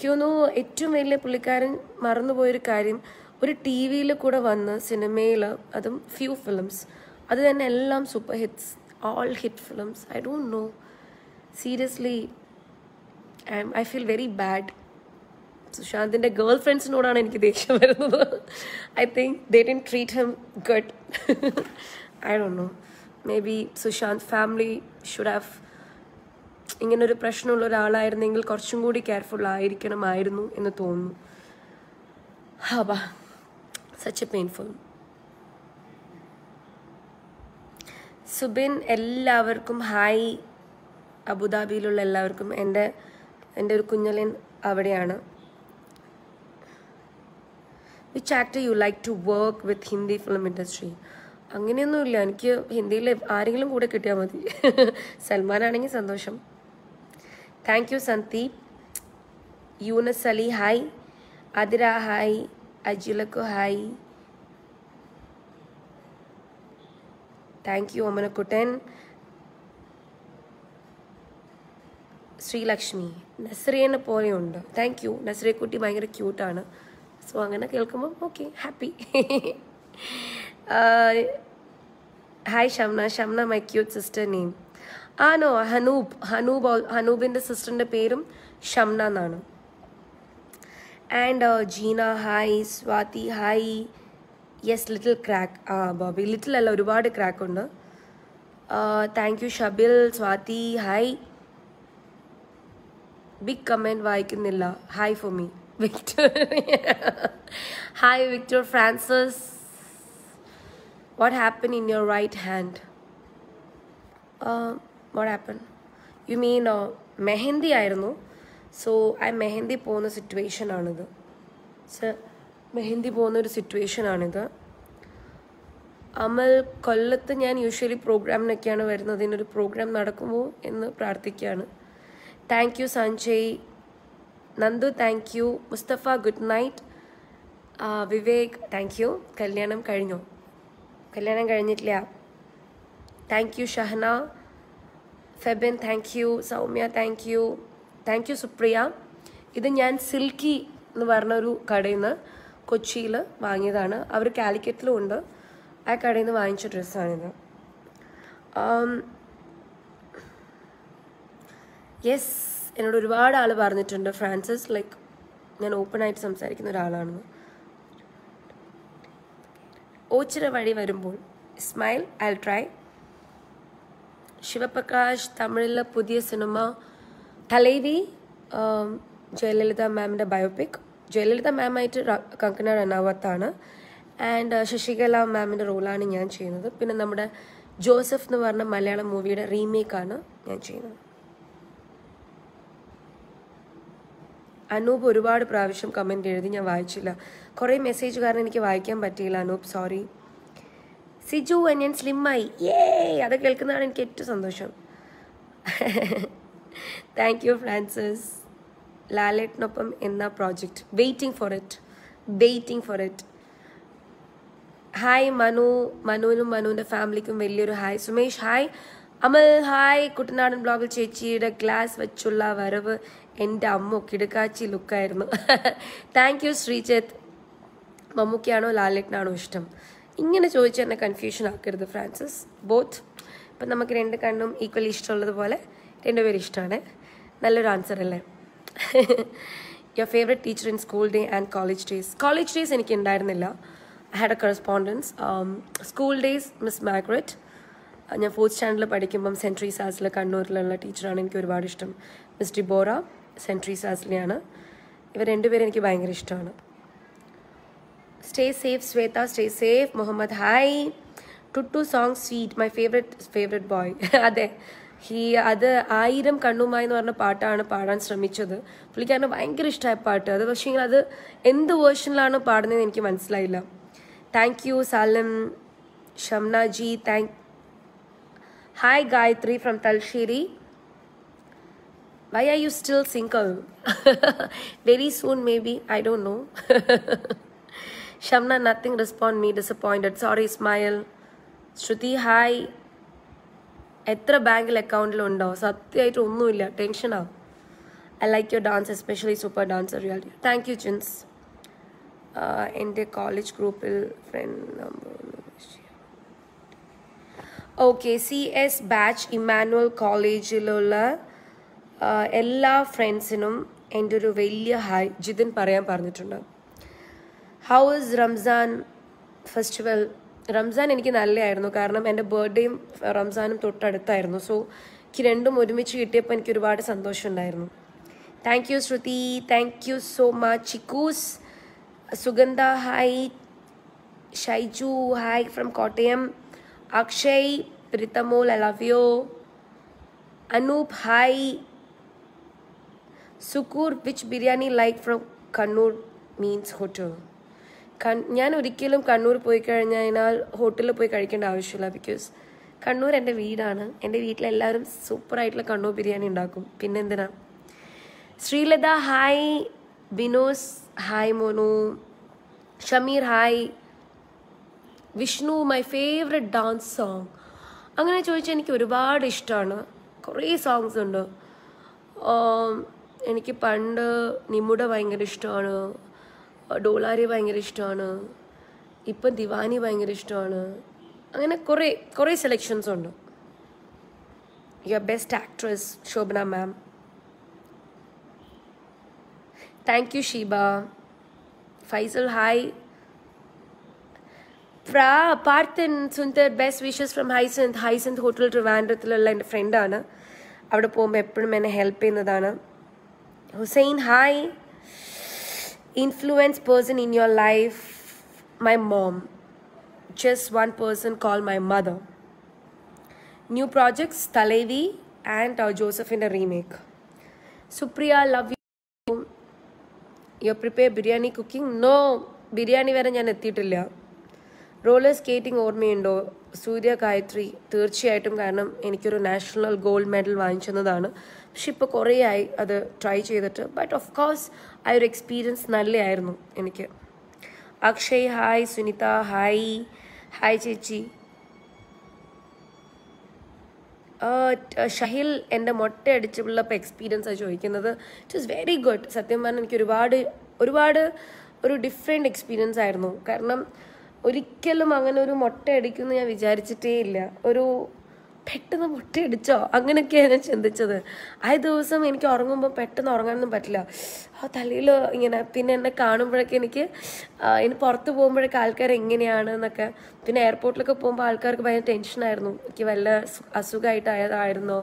ക്യൂന്നു ഏറ്റവും വലിയ പുള്ളിക്കാരൻ മറന്നുപോയൊരു കാര്യം ഒരു ടി വിയിൽ കൂടെ വന്ന് സിനിമയിൽ അതും ഫ്യൂ ഫിലിംസ് അത് തന്നെ എല്ലാം super hits all hit films I don't know seriously I I feel very bad സുശാന്തിൻ്റെ girl ഫ്രണ്ട്സിനോടാണ് എനിക്ക് ദേഷ്യം വരുന്നത് I think they didn't treat him good I don't know maybe Sushant family should have ഇങ്ങനൊരു പ്രശ്നമുള്ള ഒരാളായിരുന്നെങ്കിൽ കുറച്ചും കൂടി കെയർഫുൾ ആയിരിക്കണമായിരുന്നു എന്ന് തോന്നുന്നു ഹബ സച്ച് എ പെയിൻഫുൾ സുബിൻ എല്ലാവർക്കും ഹായ് അബുദാബിയിലുള്ള എല്ലാവർക്കും എൻ്റെ എൻ്റെ ഒരു കുഞ്ഞലൻ അവിടെയാണ് which actor you like to work with Hindi film industry അങ്ങനെയൊന്നുമില്ല എനിക്ക് ഹിന്ദിയിൽ ആരെങ്കിലും കൂടെ കിട്ടിയാൽ മതി സൽമാനാണെങ്കിൽ സന്തോഷം thank you Sandeep Yunus Ali hi Athira hi അജിലക്കു hi thank you Omanakuttan Sreelakshmi നസ്രിയനെ പോലെയുണ്ട് താങ്ക് യു കുട്ടി ഭയങ്കര ക്യൂട്ടാണ് സോ അങ്ങനെ കേൾക്കുമ്പോൾ okay happy hi Shamna Shamna my cute sister name ആണോ ഹനൂപ് ഹനൂപ് ഹനൂപിൻ്റെ സിസ്റ്ററിൻ്റെ പേരും ഷംന എന്നാണ് And uh, Gina, hi. Swati, hi. Yes little crack ആ ബോബി ലിറ്റിൽ അല്ല ഒരുപാട് ക്രാക്കുണ്ട് thank you Shabil Swati hi big comment വായിക്കുന്നില്ല hi for me Victor hi Victor Francis what happen in your right hand what happen you mean mehndi ആയിരുന്നു സോ ഐ മെഹന്തി പോകുന്ന സിറ്റുവേഷനാണിത് സർ മെഹന്തി പോകുന്ന ഒരു സിറ്റുവേഷനാണിത് അമൽ കൊല്ലത്ത് ഞാൻ യൂഷ്വലി പ്രോഗ്രാമിനൊക്കെയാണ് വരുന്നത് ഇതിനൊരു പ്രോഗ്രാം നടക്കുമോ എന്ന് പ്രാർത്ഥിക്കുകയാണ് thank you Sanjay Nandu thank you Mustafa good night Vivek thank you കല്യാണം കഴിഞ്ഞോ കല്യാണം കഴിഞ്ഞിട്ടില്ല thank you Shahana Febin thank you Soumya thank you thank you Supriya ഇത് ഞാൻ സിൽക്കി എന്ന് പറഞ്ഞ ഒരു കടയിൽ നിന്ന് കൊച്ചിയിൽ വാങ്ങിയതാണ് അവർ കാലിക്കറ്റിലും ഉണ്ട് ആ കടയിൽ നിന്ന് വാങ്ങിച്ച ഡ്രസ്സാണിത് യെസ് um, എന്നോട് ഒരുപാട് ആൾ പറഞ്ഞിട്ടുണ്ട് ഫ്രാൻസിസ് ലൈക്ക് ഞാൻ ഓപ്പൺ ആയിട്ട് സംസാരിക്കുന്ന ഒരാളാണ് ഓച്ചിറ വഴി വരുമ്പോൾ ഇസ്മായിൽ ഐ ട്രൈ ശിവപ്രകാശ് തമിഴിലെ പുതിയ സിനിമ തലൈവി ജയലളിത മാമിൻ്റെ ബയോപിക് ജയലളിത മാമായിട്ട് കങ്കണ റണാവത്താണ് ആൻഡ് ശശികല മാമിൻ്റെ റോളാണ് ഞാൻ ചെയ്യുന്നത് പിന്നെ നമ്മുടെ ജോസഫ് എന്ന് പറഞ്ഞ മലയാളം മൂവിയുടെ റീമേക്കാണ് ഞാൻ ചെയ്യുന്നത് അനൂപ് ഒരുപാട് പ്രാവശ്യം കമൻറ്റ് എഴുതി ഞാൻ വായിച്ചില്ല കുറേ മെസ്സേജ് കാരണം എനിക്ക് വായിക്കാൻ പറ്റിയില്ല അനൂപ് സോറി സിജു അനിയൻ സ്ലിമ്മായി ഏ അത് കേൾക്കുന്നതാണ് എനിക്ക് ഏറ്റവും സന്തോഷം താങ്ക് യു ഫ്രാൻസിസ് ലാലേട്ടിനൊപ്പം എന്ന project waiting for it waiting for it hi Manu മനുവിനും മനുവിൻ്റെ ഫാമിലിക്കും വലിയൊരു hi Sumesh hi Amal hi Kuttanadan ബ്ലോഗിൽ ചേച്ചിയുടെ ഗ്ലാസ് വെച്ചുള്ള വരവ് എൻ്റെ അമ്മ കിടക്കാച്ചി ലുക്കായിരുന്നു താങ്ക് യു ശ്രീജിത്ത് മമ്മൂക്കിയാണോ ലാലേട്ടനാണോ ഇഷ്ടം ഇങ്ങനെ ചോദിച്ചു തന്നെ കൺഫ്യൂഷൻ ആക്കരുത് ഫ്രാൻസിസ് ബോത്ത് ഇപ്പം നമുക്ക് രണ്ട് കണ്ണും ഈക്വലി ഇഷ്ടമുള്ളതുപോലെ എൻ്റെ പേര് ഇഷ്ടമാണ് നല്ലൊരു ആൻസർ അല്ലേ your favourite teacher in school day and college days college days എനിക്ക് ഉണ്ടായിരുന്നില്ല I had a correspondence school days miss Margaret ഞാൻ ഫോർത്ത് സ്റ്റാൻഡേർഡിൽ പഠിക്കുമ്പം സെൻട്രി സാസിൽ കണ്ണൂരിലുള്ള ടീച്ചറാണ് എനിക്ക് ഒരുപാട് ഇഷ്ടം മിസ് ഡിബോറ സെൻട്രി സാസിലെയാണ് ഇവർ രണ്ടുപേരും എനിക്ക് ഭയങ്കര ഇഷ്ടമാണ് stay safe Shweta stay safe Muhammad hi to to song sweet my favourite favourite boy അതെ ഹീ അത് ആയിരം കണ്ണുമായി എന്ന് പറഞ്ഞ പാട്ടാണ് പാടാൻ ശ്രമിച്ചത് പുള്ളിക്കാരന് ഭയങ്കര ഇഷ്ടമായ പാട്ട് അത് പക്ഷേ അത് എന്ത് വേർഷനിലാണ് പാടുന്നതെന്ന് എനിക്ക് മനസ്സിലായില്ല thank you Salam Shamnaji thank hi Gayathri from Thalassery why are you still single very soon maybe I Dr know Shamna nothing respond me disappointed sorry Ismail Sruthi hi എത്ര ബാങ്കിൽ അക്കൗണ്ടിലുണ്ടോ സത്യമായിട്ട് ഒന്നുമില്ല ടെൻഷനാവും I like your dance especially super dancer reality thank you chins എൻ്റെ കോളേജ് ഗ്രൂപ്പിൽ friend number okay C S batch Emmanuel കോളേജിലുള്ള എല്ലാ ഫ്രണ്ട്സിനും എൻ്റെ ഒരു വലിയ ഹായ് ജിതിൻ പറയാൻ പറഞ്ഞിട്ടുണ്ട് how is Ramzan festival Ramzan എനിക്ക് നല്ലതായിരുന്നു കാരണം എൻ്റെ ബർത്ത്ഡേയും റംസാനും തൊട്ടടുത്തായിരുന്നു സോ എനിക്ക് രണ്ടും ഒരുമിച്ച് കിട്ടിയപ്പോൾ എനിക്ക് ഒരുപാട് സന്തോഷമുണ്ടായിരുന്നു thank you Shruthi thank you so much Chikkus Sugandha hi Shaiju hi from Kottayam Akshay Prithamol I love you Anoop hi Sukkoor which biryani like from Kannur means hotel ഞാൻ ഒരിക്കലും കണ്ണൂർ പോയി കഴിഞ്ഞാൽ ഹോട്ടലിൽ പോയി കഴിക്കേണ്ട ആവശ്യമില്ല ബിക്കോസ് കണ്ണൂർ എൻ്റെ വീടാണ് എൻ്റെ വീട്ടിലെല്ലാവരും സൂപ്പറായിട്ടുള്ള കണ്ണൂർ ബിരിയാണി ഉണ്ടാക്കും പിന്നെന്തിനാ Sreelatha hi Binos hi Monu Shameer hi Vishnu my favourite dance song അങ്ങനെ ചോദിച്ചാൽ എനിക്ക് ഒരുപാട് ഇഷ്ടമാണ് കുറേ സോങ്സ് ഉണ്ട് എനിക്ക് പണ്ട് നിമുട ഭയങ്കര ഇഷ്ടമാണ് ഡോളാരി ഭയങ്കര ഇഷ്ടമാണ് ഇപ്പം ദിവാനി ഭയങ്കര ഇഷ്ടമാണ് അങ്ങനെ കുറേ കുറേ സെലക്ഷൻസ് ഉണ്ട് our best actress Shobhana ma'am thank you Sheeba Faisal hi പ്രാ Parthan Sundar best wishes from Hyacinth Hyacinth hotel ട്രിവാൻഡ്രത്തിലുള്ള എൻ്റെ ഫ്രണ്ടാണ് അവിടെ പോകുമ്പോൾ എപ്പോഴും എന്നെ ഹെൽപ്പ് ചെയ്യുന്നതാണ് Hussain hi influence person in your life my mom just one person called my mother new projects talevi and uh, joseph in a remake supriya love you you prepare biryani cooking no biryani വരെ ഞാൻ എത്തിയിട്ടില്ല റോളർ സ്കേറ്റിംഗ് ഓർമ്മയുണ്ടോ സൂര്യ ഗായത്രി തീർച്ചയായിട്ടും കാരണം എനിക്കൊരു നാഷണൽ ഗോൾഡ് മെഡൽ വാങ്ങിച്ചെന്നതാണ് പക്ഷെ ഇപ്പോൾ കുറേ ആയി അത് ട്രൈ ചെയ്തിട്ട് ബട്ട് ഓഫ് കോഴ്സ് ആ ഒരു എക്സ്പീരിയൻസ് നല്ലതായിരുന്നു എനിക്ക് Akshay hi Sunitha hi hi ചേച്ചി ഷഹിൽ എൻ്റെ മൊട്ട മൊട്ടയടിച്ചുള്ളപ്പോൾ എക്സ്പീരിയൻസാണ് ചോദിക്കുന്നത് ഇറ്റ് ഈസ് വെരി ഗുഡ് സത്യം പറഞ്ഞാൽ എനിക്ക് ഒരുപാട് ഒരുപാട് ഒരു ഡിഫറെൻ്റ് എക്സ്പീരിയൻസ് ആയിരുന്നു കാരണം ഒരിക്കലും അങ്ങനെ ഒരു മൊട്ട അടിക്കുമെന്ന് ഞാൻ വിചാരിച്ചിട്ടേ ഇല്ല ഒരു പെട്ടെന്ന് പൊട്ടിയടിച്ചോ അങ്ങനെയൊക്കെയാണ് ഞാൻ ചിന്തിച്ചത് ആ ദിവസം എനിക്ക് ഉറങ്ങുമ്പോൾ പെട്ടെന്ന് ഉറങ്ങാനൊന്നും പറ്റില്ല ആ തലയിൽ ഇങ്ങനെ പിന്നെ എന്നെ കാണുമ്പോഴൊക്കെ എനിക്ക് ഇനി പുറത്ത് പോകുമ്പോഴൊക്കെ ആൾക്കാർ എങ്ങനെയാണ് എന്നൊക്കെ പിന്നെ എയർപോർട്ടിലൊക്കെ പോകുമ്പോൾ ആൾക്കാർക്ക് ഭയങ്കര ടെൻഷനായിരുന്നു എനിക്ക് വല്ല അസുഖമായിട്ടായതായിരുന്നോ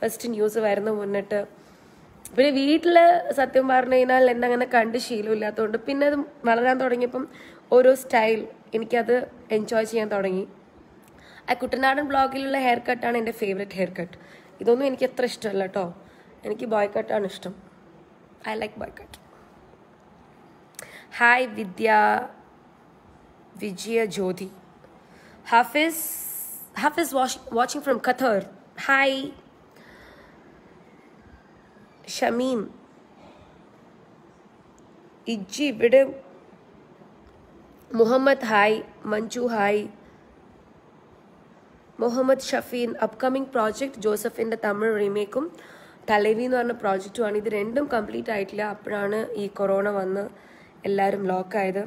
ഫസ്റ്റ് ന്യൂസ് വരുന്ന മുന്നിട്ട് പിന്നെ വീട്ടിൽ സത്യം പറഞ്ഞു കഴിഞ്ഞാൽ എന്നെ അങ്ങനെ കണ്ട് ശീലമില്ലാത്തതുകൊണ്ട് പിന്നെ അത് വളരാൻ തുടങ്ങിയപ്പം ഓരോ സ്റ്റൈൽ എനിക്കത് എൻജോയ് ചെയ്യാൻ തുടങ്ങി ആ കുട്ടനാടൻ ബ്ലോഗിലുള്ള ഹെയർ കട്ടാണ് എൻ്റെ ഫേവറേറ്റ് ഹെയർ കട്ട് ഇതൊന്നും എനിക്ക് അത്ര ഇഷ്ടമല്ല കേട്ടോ എനിക്ക് ബോയ് കട്ടാണ് ഇഷ്ടം I like boy cut hi Vidya Vijaya Jyothi Hafiz Hafiz wash watching from Qatar hi Shameen ഇജ്ജി ഇവിടെ Muhammad hi Manju hi Muhammad Shafeen upcoming project ജോസഫിൻ്റെ തമിഴ് റീമേക്കും തലേവി എന്ന് പറഞ്ഞ പ്രോജക്റ്റുമാണ് ഇത് രണ്ടും കംപ്ലീറ്റ് ആയിട്ടില്ല അപ്പോഴാണ് ഈ കൊറോണ വന്ന് എല്ലാവരും ലോക്കായത്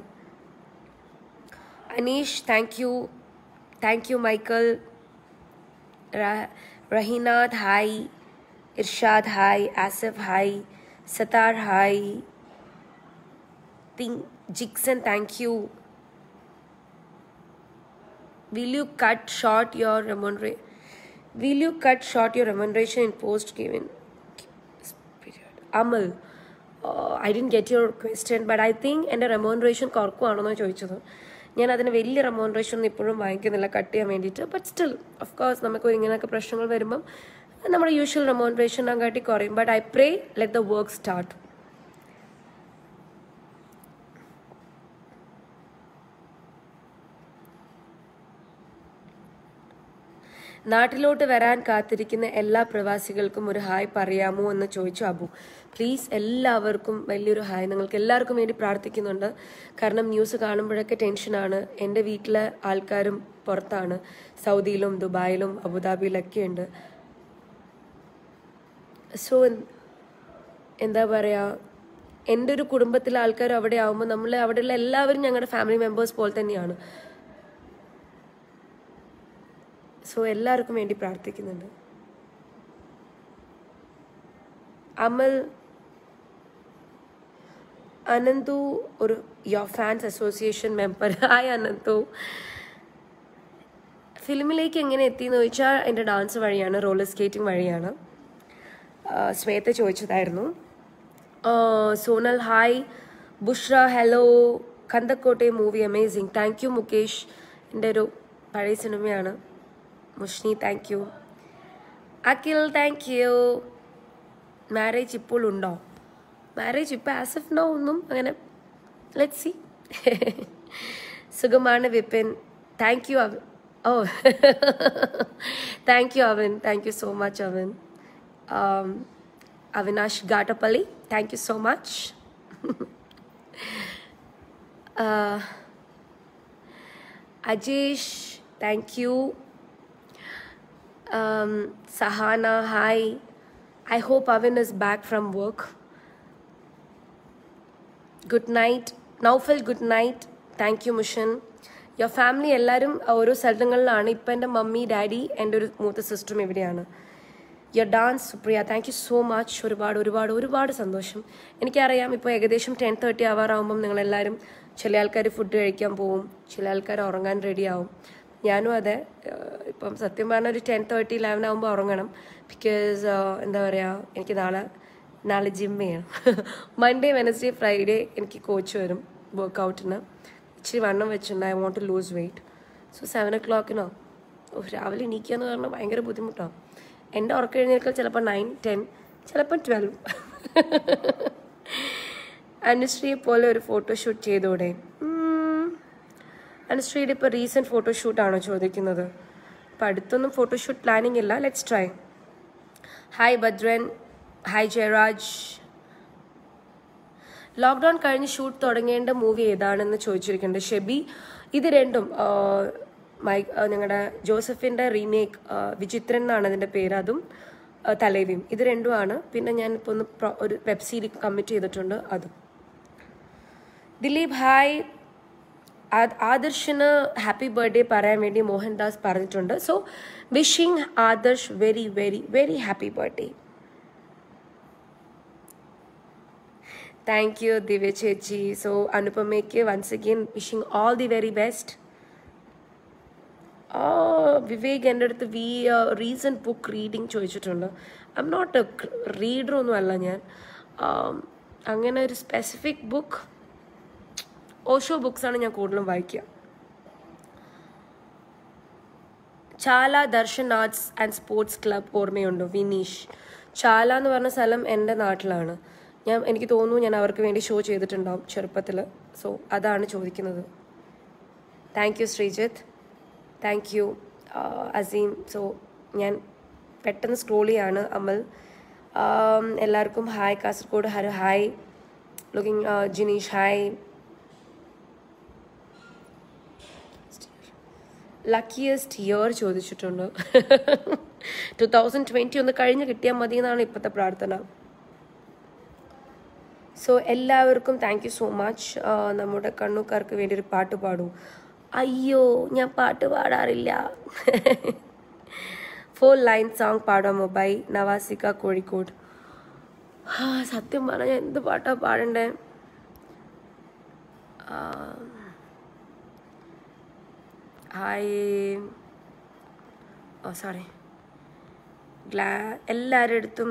Aneesh thank you thank you Michael Raheenath hi Irshad hi Asif hi Sathar hi thing Jixon thank you will you cut short your remuneration? Will you cut short your remuneration in post given period? Amal, uh, I didn't get your question, but I think എൻ്റെ റെമോൺറേഷൻ കുറക്കുവാണെന്ന് ചോദിച്ചത് ഞാൻ അതിന് വലിയ റെമോൺറേഷൻ ഒന്നും ഇപ്പോഴും വാങ്ങിക്കുന്നില്ല കട്ട് ചെയ്യാൻ വേണ്ടിയിട്ട് ബട്ട് സ്റ്റിൽ ഓഫ് കോഴ്സ് നമുക്ക് ഇങ്ങനെയൊക്കെ പ്രശ്നങ്ങൾ വരുമ്പം നമ്മുടെ യൂഷ്വൽ റെമോൺറേഷൻ അങ്ങാട്ടി കുറയും but I pray let the work start നാട്ടിലോട്ട് വരാൻ കാത്തിരിക്കുന്ന എല്ലാ പ്രവാസികൾക്കും ഒരു ഹായ് പറയാമോ എന്ന് ചോദിച്ചു അബു പ്ലീസ് എല്ലാവർക്കും വലിയൊരു ഹായ് നിങ്ങൾക്ക് എല്ലാവർക്കും വേണ്ടി പ്രാർത്ഥിക്കുന്നുണ്ട് കാരണം ന്യൂസ് കാണുമ്പോഴൊക്കെ ടെൻഷനാണ് എൻ്റെ വീട്ടിലെ ആൾക്കാരും പുറത്താണ് സൗദിയിലും ദുബായിലും അബുദാബിയിലൊക്കെ ഉണ്ട് സോ എന്താ പറയുക എൻ്റെ ഒരു കുടുംബത്തിലെ ആൾക്കാർ അവിടെ ആവുമ്പോൾ നമ്മൾ അവിടെയുള്ള എല്ലാവരും ഞങ്ങളുടെ ഫാമിലി മെമ്പേഴ്സ് പോലെ തന്നെയാണ് സോ എല്ലാവർക്കും വേണ്ടി പ്രാർത്ഥിക്കുന്നുണ്ട് അമൽ അനന്തു ഒരു യോ fans association member hi Ananthu ഫിലിമിലേക്ക് എങ്ങനെ എത്തിയെന്ന് ചോദിച്ചാൽ എൻ്റെ ഡാൻസ് വഴിയാണ് റോളർ സ്കേറ്റിംഗ് വഴിയാണ് ശ്വേത ചോദിച്ചതായിരുന്നു Sonal hi Bushra hello കന്തക്കോട്ടെ movie amazing thank you Mukesh എൻ്റെ ഒരു പഴയ സിനിമയാണ് Mushni thank you Akhil thank you marriage ഇപ്പോൾ ഉണ്ടോ മാരേജ് ഇപ്പോൾ ആസ് എഫ് നോ ഒന്നും അങ്ങനെ ലെറ്റ് സി സുഖമാണ് വിപിൻ താങ്ക് യു അവൻ ഓ താങ്ക് യു അവൻ താങ്ക് യു സോ മച്ച് അവൻ Avinash Gattappalli thank you so much Ajeesh thank you Um, Sahana, hi. I hope Avin is back from work. Good night Naufal good night thank you Mishan your family എല്ലാവരും ഓരോ സ്ഥലങ്ങളിലാണ് ഇപ്പം എൻ്റെ മമ്മി ഡാഡി എൻ്റെ ഒരു മൂത്ത സിസ്റ്ററും ഇവിടെയാണ് your dance Supriya thank you so much ഒരുപാട് ഒരുപാട് ഒരുപാട് സന്തോഷം എനിക്കറിയാം ഇപ്പോൾ ഏകദേശം ടെൻ തേർട്ടി ആവാറാകുമ്പം നിങ്ങളെല്ലാവരും ചില ആൾക്കാർ ഫുഡ് കഴിക്കാൻ പോവും ചില ആൾക്കാർ ഉറങ്ങാൻ റെഡിയാവും ഞാനും അതെ ഇപ്പം സത്യം പറഞ്ഞാൽ ഒരു ടെൻ തേർട്ടി ഇലവൻ ആകുമ്പോൾ ഉറങ്ങണം ബിക്കോസ് എന്താ പറയുക എനിക്ക് നാളെ നാളെ ജിം ചെയ്യണം മൺഡേ വെനസ്ഡേ ഫ്രൈഡേ എനിക്ക് കോച്ച് വരും വർക്കൗട്ടിന് ഇച്ചിരി വണ്ണം വെച്ചിട്ടുണ്ട് I want to lose weight so seven O ക്ലോക്കിനോ രാവിലെ എണീക്കുക പറഞ്ഞാൽ ഭയങ്കര ബുദ്ധിമുട്ടാണ് എൻ്റെ ഉറക്കം എഴുന്നേൽക്കൽ ചിലപ്പോൾ നയൻ ടെൻ ചിലപ്പോൾ ട്വൽവ് അനുശ്രീയെ പോലെ ഒരു ഫോട്ടോഷൂട്ട് ചെയ്തോടെ അനുശ്രീയുടെ ഇപ്പോൾ റീസെൻറ്റ് ഫോട്ടോഷൂട്ടാണോ ചോദിക്കുന്നത് അപ്പോൾ അടുത്തൊന്നും ഫോട്ടോഷൂട്ട് പ്ലാനിങ് ഇല്ല let's try hi Bhadran hi Jayaraj lockdown കഴിഞ്ഞ് ഷൂട്ട് തുടങ്ങേണ്ട മൂവി ഏതാണെന്ന് ചോദിച്ചിരിക്കുന്നത് ഷെബി ഇത് രണ്ടും മൈ ഞങ്ങളുടെ ജോസഫിൻ്റെ റീമേക്ക് വിചിത്രൻ എന്നാണ് അതിൻ്റെ പേര് അതും തലേവിയും ഇത് രണ്ടുമാണ് പിന്നെ ഞാൻ ഇപ്പോൾ ഒന്ന് ഒരു വെബ് സീരീസ് കമ്മിറ്റ് ചെയ്തിട്ടുണ്ട് അതും ദിലീപ് ഹായ് ആദർശിന് ഹാപ്പി ബർത്ത്ഡേ പറയാൻ വേണ്ടി മോഹൻദാസ് പറഞ്ഞിട്ടുണ്ട് so wishing Adarsh very very very happy birthday thank you Divya ചേച്ചി so അനുപമയ്ക്ക് once again wishing all the very best Vivek എൻ്റെ അടുത്ത് വി റീസെൻറ്റ് ബുക്ക് റീഡിങ് ചോദിച്ചിട്ടുണ്ട് I'm not a reader ഒന്നും അല്ല ഞാൻ അങ്ങനെ ഒരു സ്പെസിഫിക് ബുക്ക് ഓഷോ ബുക്സാണ് ഞാൻ കൂടുതലും വായിക്കുക Chala Darshan arts and sports club ഓർമ്മയുണ്ടോ വിനീഷ് ചാല എന്ന് പറഞ്ഞ സ്ഥലം എൻ്റെ നാട്ടിലാണ് ഞാൻ എനിക്ക് തോന്നുന്നു ഞാൻ അവർക്ക് വേണ്ടി ഷോ ചെയ്തിട്ടുണ്ടാവും ചെറുപ്പത്തിൽ സോ അതാണ് ചോദിക്കുന്നത് thank you Sreejith thank you Aseem so ഞാൻ പെട്ടെന്ന് സ്ക്രോൾ ചെയ്യാണ് അമൽ എല്ലാവർക്കും hi Kasaragod ഹരോ hi looking Jineesh hi luckiest year ചോദിച്ചിട്ടുണ്ട് ടു തൗസൻഡ് ട്വൻറ്റി ഒന്ന് കഴിഞ്ഞ് കിട്ടിയാൽ മതി എന്നാണ് ഇപ്പോഴത്തെ പ്രാർത്ഥന സോ എല്ലാവർക്കും താങ്ക് യു സോ മച്ച് നമ്മുടെ കണ്ണൂക്കാർക്ക് വേണ്ടി ഒരു പാട്ട് പാടൂ അയ്യോ ഞാൻ പാട്ട് പാടാറില്ല ഫോർ ലൈൻ സോങ് പാടാമോ ബൈ നവാസിക കോഴിക്കോട് സത്യം പറഞ്ഞാൽ എന്ത് പാട്ടാണ് പാടണ്ടേ ഹായ് ഓ സോറി ഗ്ലാ എല്ലാവരുടെ അടുത്തും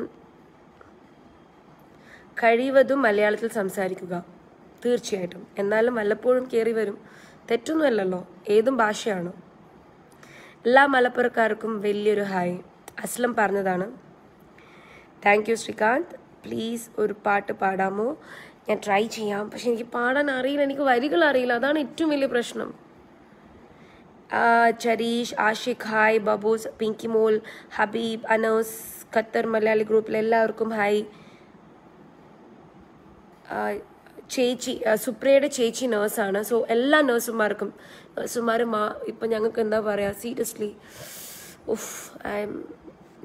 കഴിവതും മലയാളത്തിൽ സംസാരിക്കുക തീർച്ചയായിട്ടും എന്നാലും വല്ലപ്പോഴും കയറി വരും തെറ്റൊന്നുമല്ലല്ലോ ഏതും ഭാഷയാണ് എല്ലാ മലപ്പുറക്കാർക്കും വലിയൊരു ഹായ് അസ്ലം പറഞ്ഞതാണ് താങ്ക് യു ശ്രീകാന്ത് പ്ലീസ് ഒരു പാട്ട് പാടാമോ ഞാൻ ട്രൈ ചെയ്യാം പക്ഷെ എനിക്ക് പാടാൻ അറിയില്ല എനിക്ക് വരികൾ അറിയില്ല അതാണ് ഏറ്റവും വലിയ പ്രശ്നം ചരീഷ് ആഷിഖ് ഹായ് ബബൂസ് പിങ്കി മോൾ ഹബീബ് അനൗസ് ഖത്തർ മലയാളി ഗ്രൂപ്പിലെ എല്ലാവർക്കും ഹായ് uh, ചേച്ചി uh, സുപ്രിയയുടെ ചേച്ചി നേഴ്സാണ് സോ എല്ലാ നേഴ്സുമാർക്കും നേഴ്സുമാർ മാ ഇപ്പം ഞങ്ങൾക്ക് എന്താ പറയുക seriously uff I am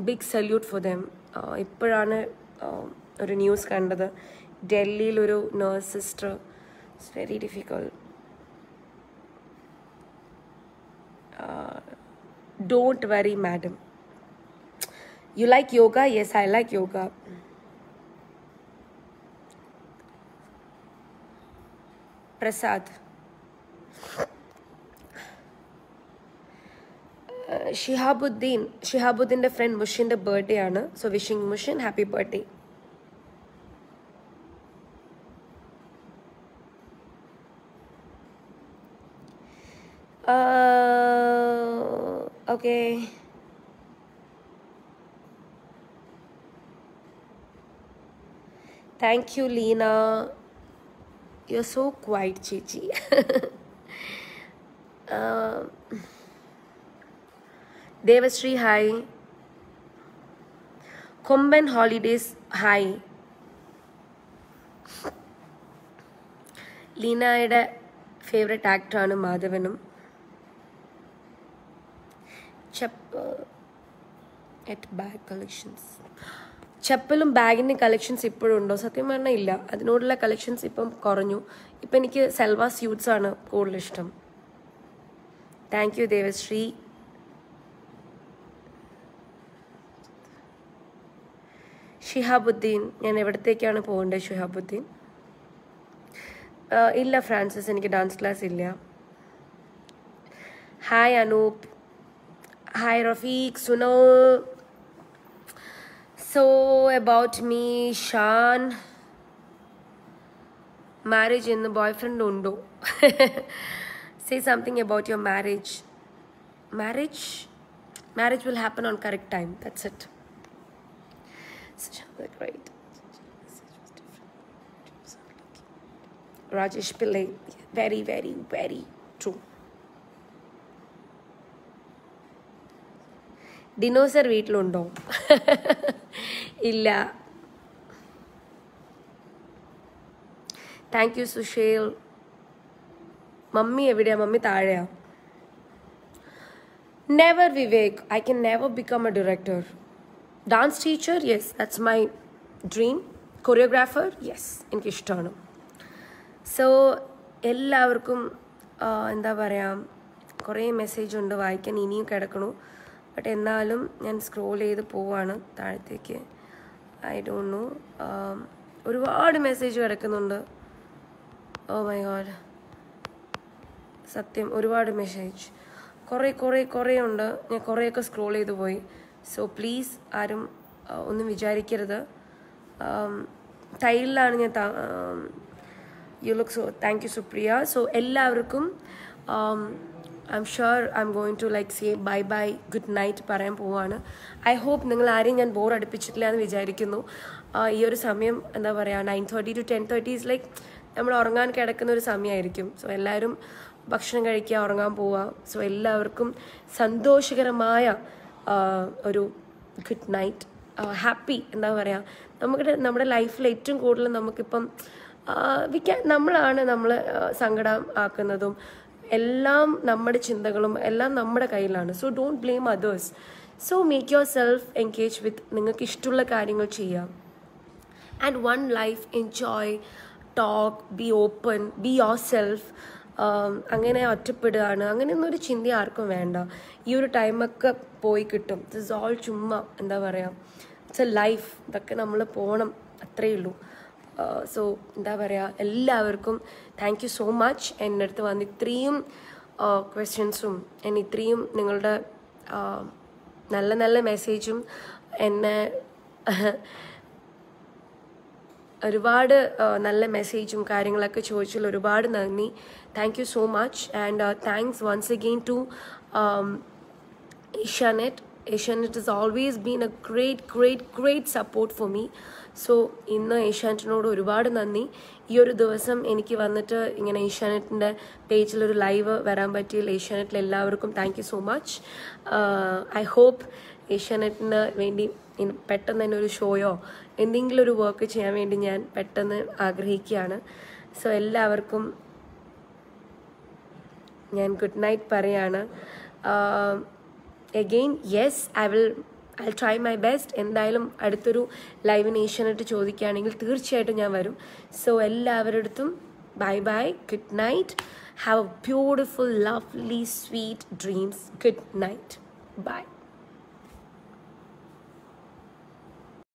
big salute for them ഇപ്പോഴാണ് uh, ഒരു ന്യൂസ് കണ്ടത് ഡൽഹിയിലൊരു nurse sister it's very difficult don't worry madam you like yoga yes I like yoga Prasad Shihabuddin ഷിഹാബുദ്ദീൻ്റെ friend മുഷിൻ്റെ ബർത്ത്ഡേ ആണ് so wishing Mushin happy birthday okay thank you Leena you so quite ചേച്ചി Devashree hi Komban holidays hi ലീനയുടെ favourite ആക്ടറാണ് മാധവനും ചെപ്പ് അറ്റ് ബാഗ് കളക്ഷൻസ് ചെപ്പലും ബാഗിൻ്റെ കളക്ഷൻസ് ഇപ്പോഴും ഉണ്ടോ സത്യം പറഞ്ഞാൽ ഇല്ല അതിനോടുള്ള കളക്ഷൻസ് ഇപ്പം കുറഞ്ഞു ഇപ്പം എനിക്ക് സെൽവ സ്യൂട്ട്സ് ആണ് കൂടുതൽ ഇഷ്ടം താങ്ക് യു ദേവശ്രീ ഷിഹാബുദ്ദീൻ ഞാൻ എവിടത്തേക്കാണ് പോകേണ്ടത് ഷിഹാബുദ്ദീൻ ഇല്ല ഫ്രാൻസിസ് എനിക്ക് ഡാൻസ് ക്ലാസ് ഇല്ല hi Anoop Hi Rafiq, Sunil. So about me, Shan. Marriage in the boyfriend don't do. Say something about your marriage. Marriage? Marriage will happen on correct time. That's it. Great. Rajesh Pillay, Very, very, very true. Dinosaur വീട്ടിലുണ്ടോ ഇല്ല താങ്ക് യു സുഷേൽ മമ്മി എവിടെയാ mummy താഴെയാ never Vivek I can never become a director dance teacher yes that's my dream choreographer yes എനിക്കിഷ്ടമാണ് സോ എല്ലാവർക്കും എന്താ പറയുക കുറേ മെസ്സേജ് ഉണ്ട് വായിക്കാൻ ഇനിയും കിടക്കണു ബട്ട് എന്നാലും ഞാൻ സ്ക്രോൾ ചെയ്ത് പോവാണ് താഴത്തേക്ക് ഐ ഡോണ്ട് നോ ഒരുപാട് മെസ്സേജ് കിടക്കുന്നുണ്ട് ഓ മൈ ഗോഡ് സത്യം ഒരുപാട് മെസ്സേജ് കുറേ കുറേ കുറേ ഉണ്ട് ഞാൻ കുറേയൊക്കെ സ്ക്രോൾ ചെയ്ത് പോയി സോ പ്ലീസ് ആരും uh, ഒന്നും വിചാരിക്കരുത് തൈലിലാണ് um, ഞാൻ you look so thank you Supriya so എല്ലാവർക്കും um, I'm sure I'm going to like say bye bye good night പറയാൻ പോവാണ് ഐ ഹോപ്പ് നിങ്ങൾ ആരെയും ഞാൻ ബോർ അടുപ്പിച്ചിട്ടില്ല എന്ന് വിചാരിക്കുന്നു ഈ ഒരു സമയം എന്താ പറയുക nine thirty to ten thirty is like നമ്മൾ ഉറങ്ങാൻ കിടക്കുന്ന ഒരു സമയമായിരിക്കും സോ എല്ലാവരും ഭക്ഷണം കഴിക്കുക ഉറങ്ങാൻ പോവുക സോ എല്ലാവർക്കും സന്തോഷകരമായ ഒരു ഗുഡ് നൈറ്റ് ഹാപ്പി എന്താ പറയുക നമുക്ക് നമ്മുടെ ലൈഫിൽ ഏറ്റവും കൂടുതൽ നമുക്കിപ്പം വിക്കാൻ നമ്മളാണ് നമ്മൾ സങ്കടം ആക്കുന്നതും എല്ലാം നമ്മുടെ ചിന്തകളും എല്ലാം നമ്മുടെ കയ്യിലാണ് so don't blame others so make yourself engage with നിങ്ങൾക്ക് ഇഷ്ടമുള്ള കാര്യങ്ങൾ ചെയ്യാം and one life enjoy talk be open be yourself അങ്ങനെ ഒറ്റപ്പെടുകയാണ് അങ്ങനെയൊന്നും ഒരു ചിന്ത ആർക്കും വേണ്ട ഈ ഒരു ടൈമൊക്കെ പോയി കിട്ടും ദിസ് ഓൾ ചുമ്മാ എന്താ പറയുക ഇറ്റ്സ് എ ലൈഫ് ഇതൊക്കെ നമ്മൾ പോകണം അത്രയേ ഉള്ളൂ സോ എന്താ പറയുക എല്ലാവർക്കും താങ്ക് യു സോ മച്ച് എൻ്റെ അടുത്ത് വന്ന് ഇത്രയും ക്വസ്റ്റ്യൻസും എന്നെ ഇത്രയും നിങ്ങളുടെ നല്ല നല്ല മെസ്സേജും എന്നെ ഒരുപാട് നല്ല മെസ്സേജും കാര്യങ്ങളൊക്കെ ചോദിച്ചതിൽ ഒരുപാട് നന്ദി thank you so much and thanks once again to Asianet Asianet is always been a great great great support for me so ഇന്ന് ഏഷ്യാനെറ്റിനോട് ഒരുപാട് നന്ദി ഈ ഒരു ദിവസം എനിക്ക് വന്നിട്ട് ഇങ്ങനെ ഏഷ്യാനെറ്റിൻ്റെ പേജിൽ ഒരു ലൈവ് വരാൻ പറ്റിയിൽ ഏഷ്യാനെറ്റിൽ എല്ലാവർക്കും thank so much I hope ഏഷ്യാനെറ്റിന് വേണ്ടി പെട്ടെന്ന് തന്നെ ഒരു ഷോയോ എന്തെങ്കിലും ഒരു വർക്ക് ചെയ്യാൻ വേണ്ടി ഞാൻ പെട്ടെന്ന് ആഗ്രഹിക്കുകയാണ് സോ എല്ലാവർക്കും ഞാൻ ഗുഡ് നൈറ്റ് പറയാണ് again yes I will I try my best എന്തായാലും അടുത്തൊരു ലൈവിന് ഏഷ്യാനായിട്ട് ചോദിക്കുകയാണെങ്കിൽ തീർച്ചയായിട്ടും ഞാൻ വരും so എല്ലാവരടുത്തും bye bye good night have a beautiful lovely sweet dreams good night bye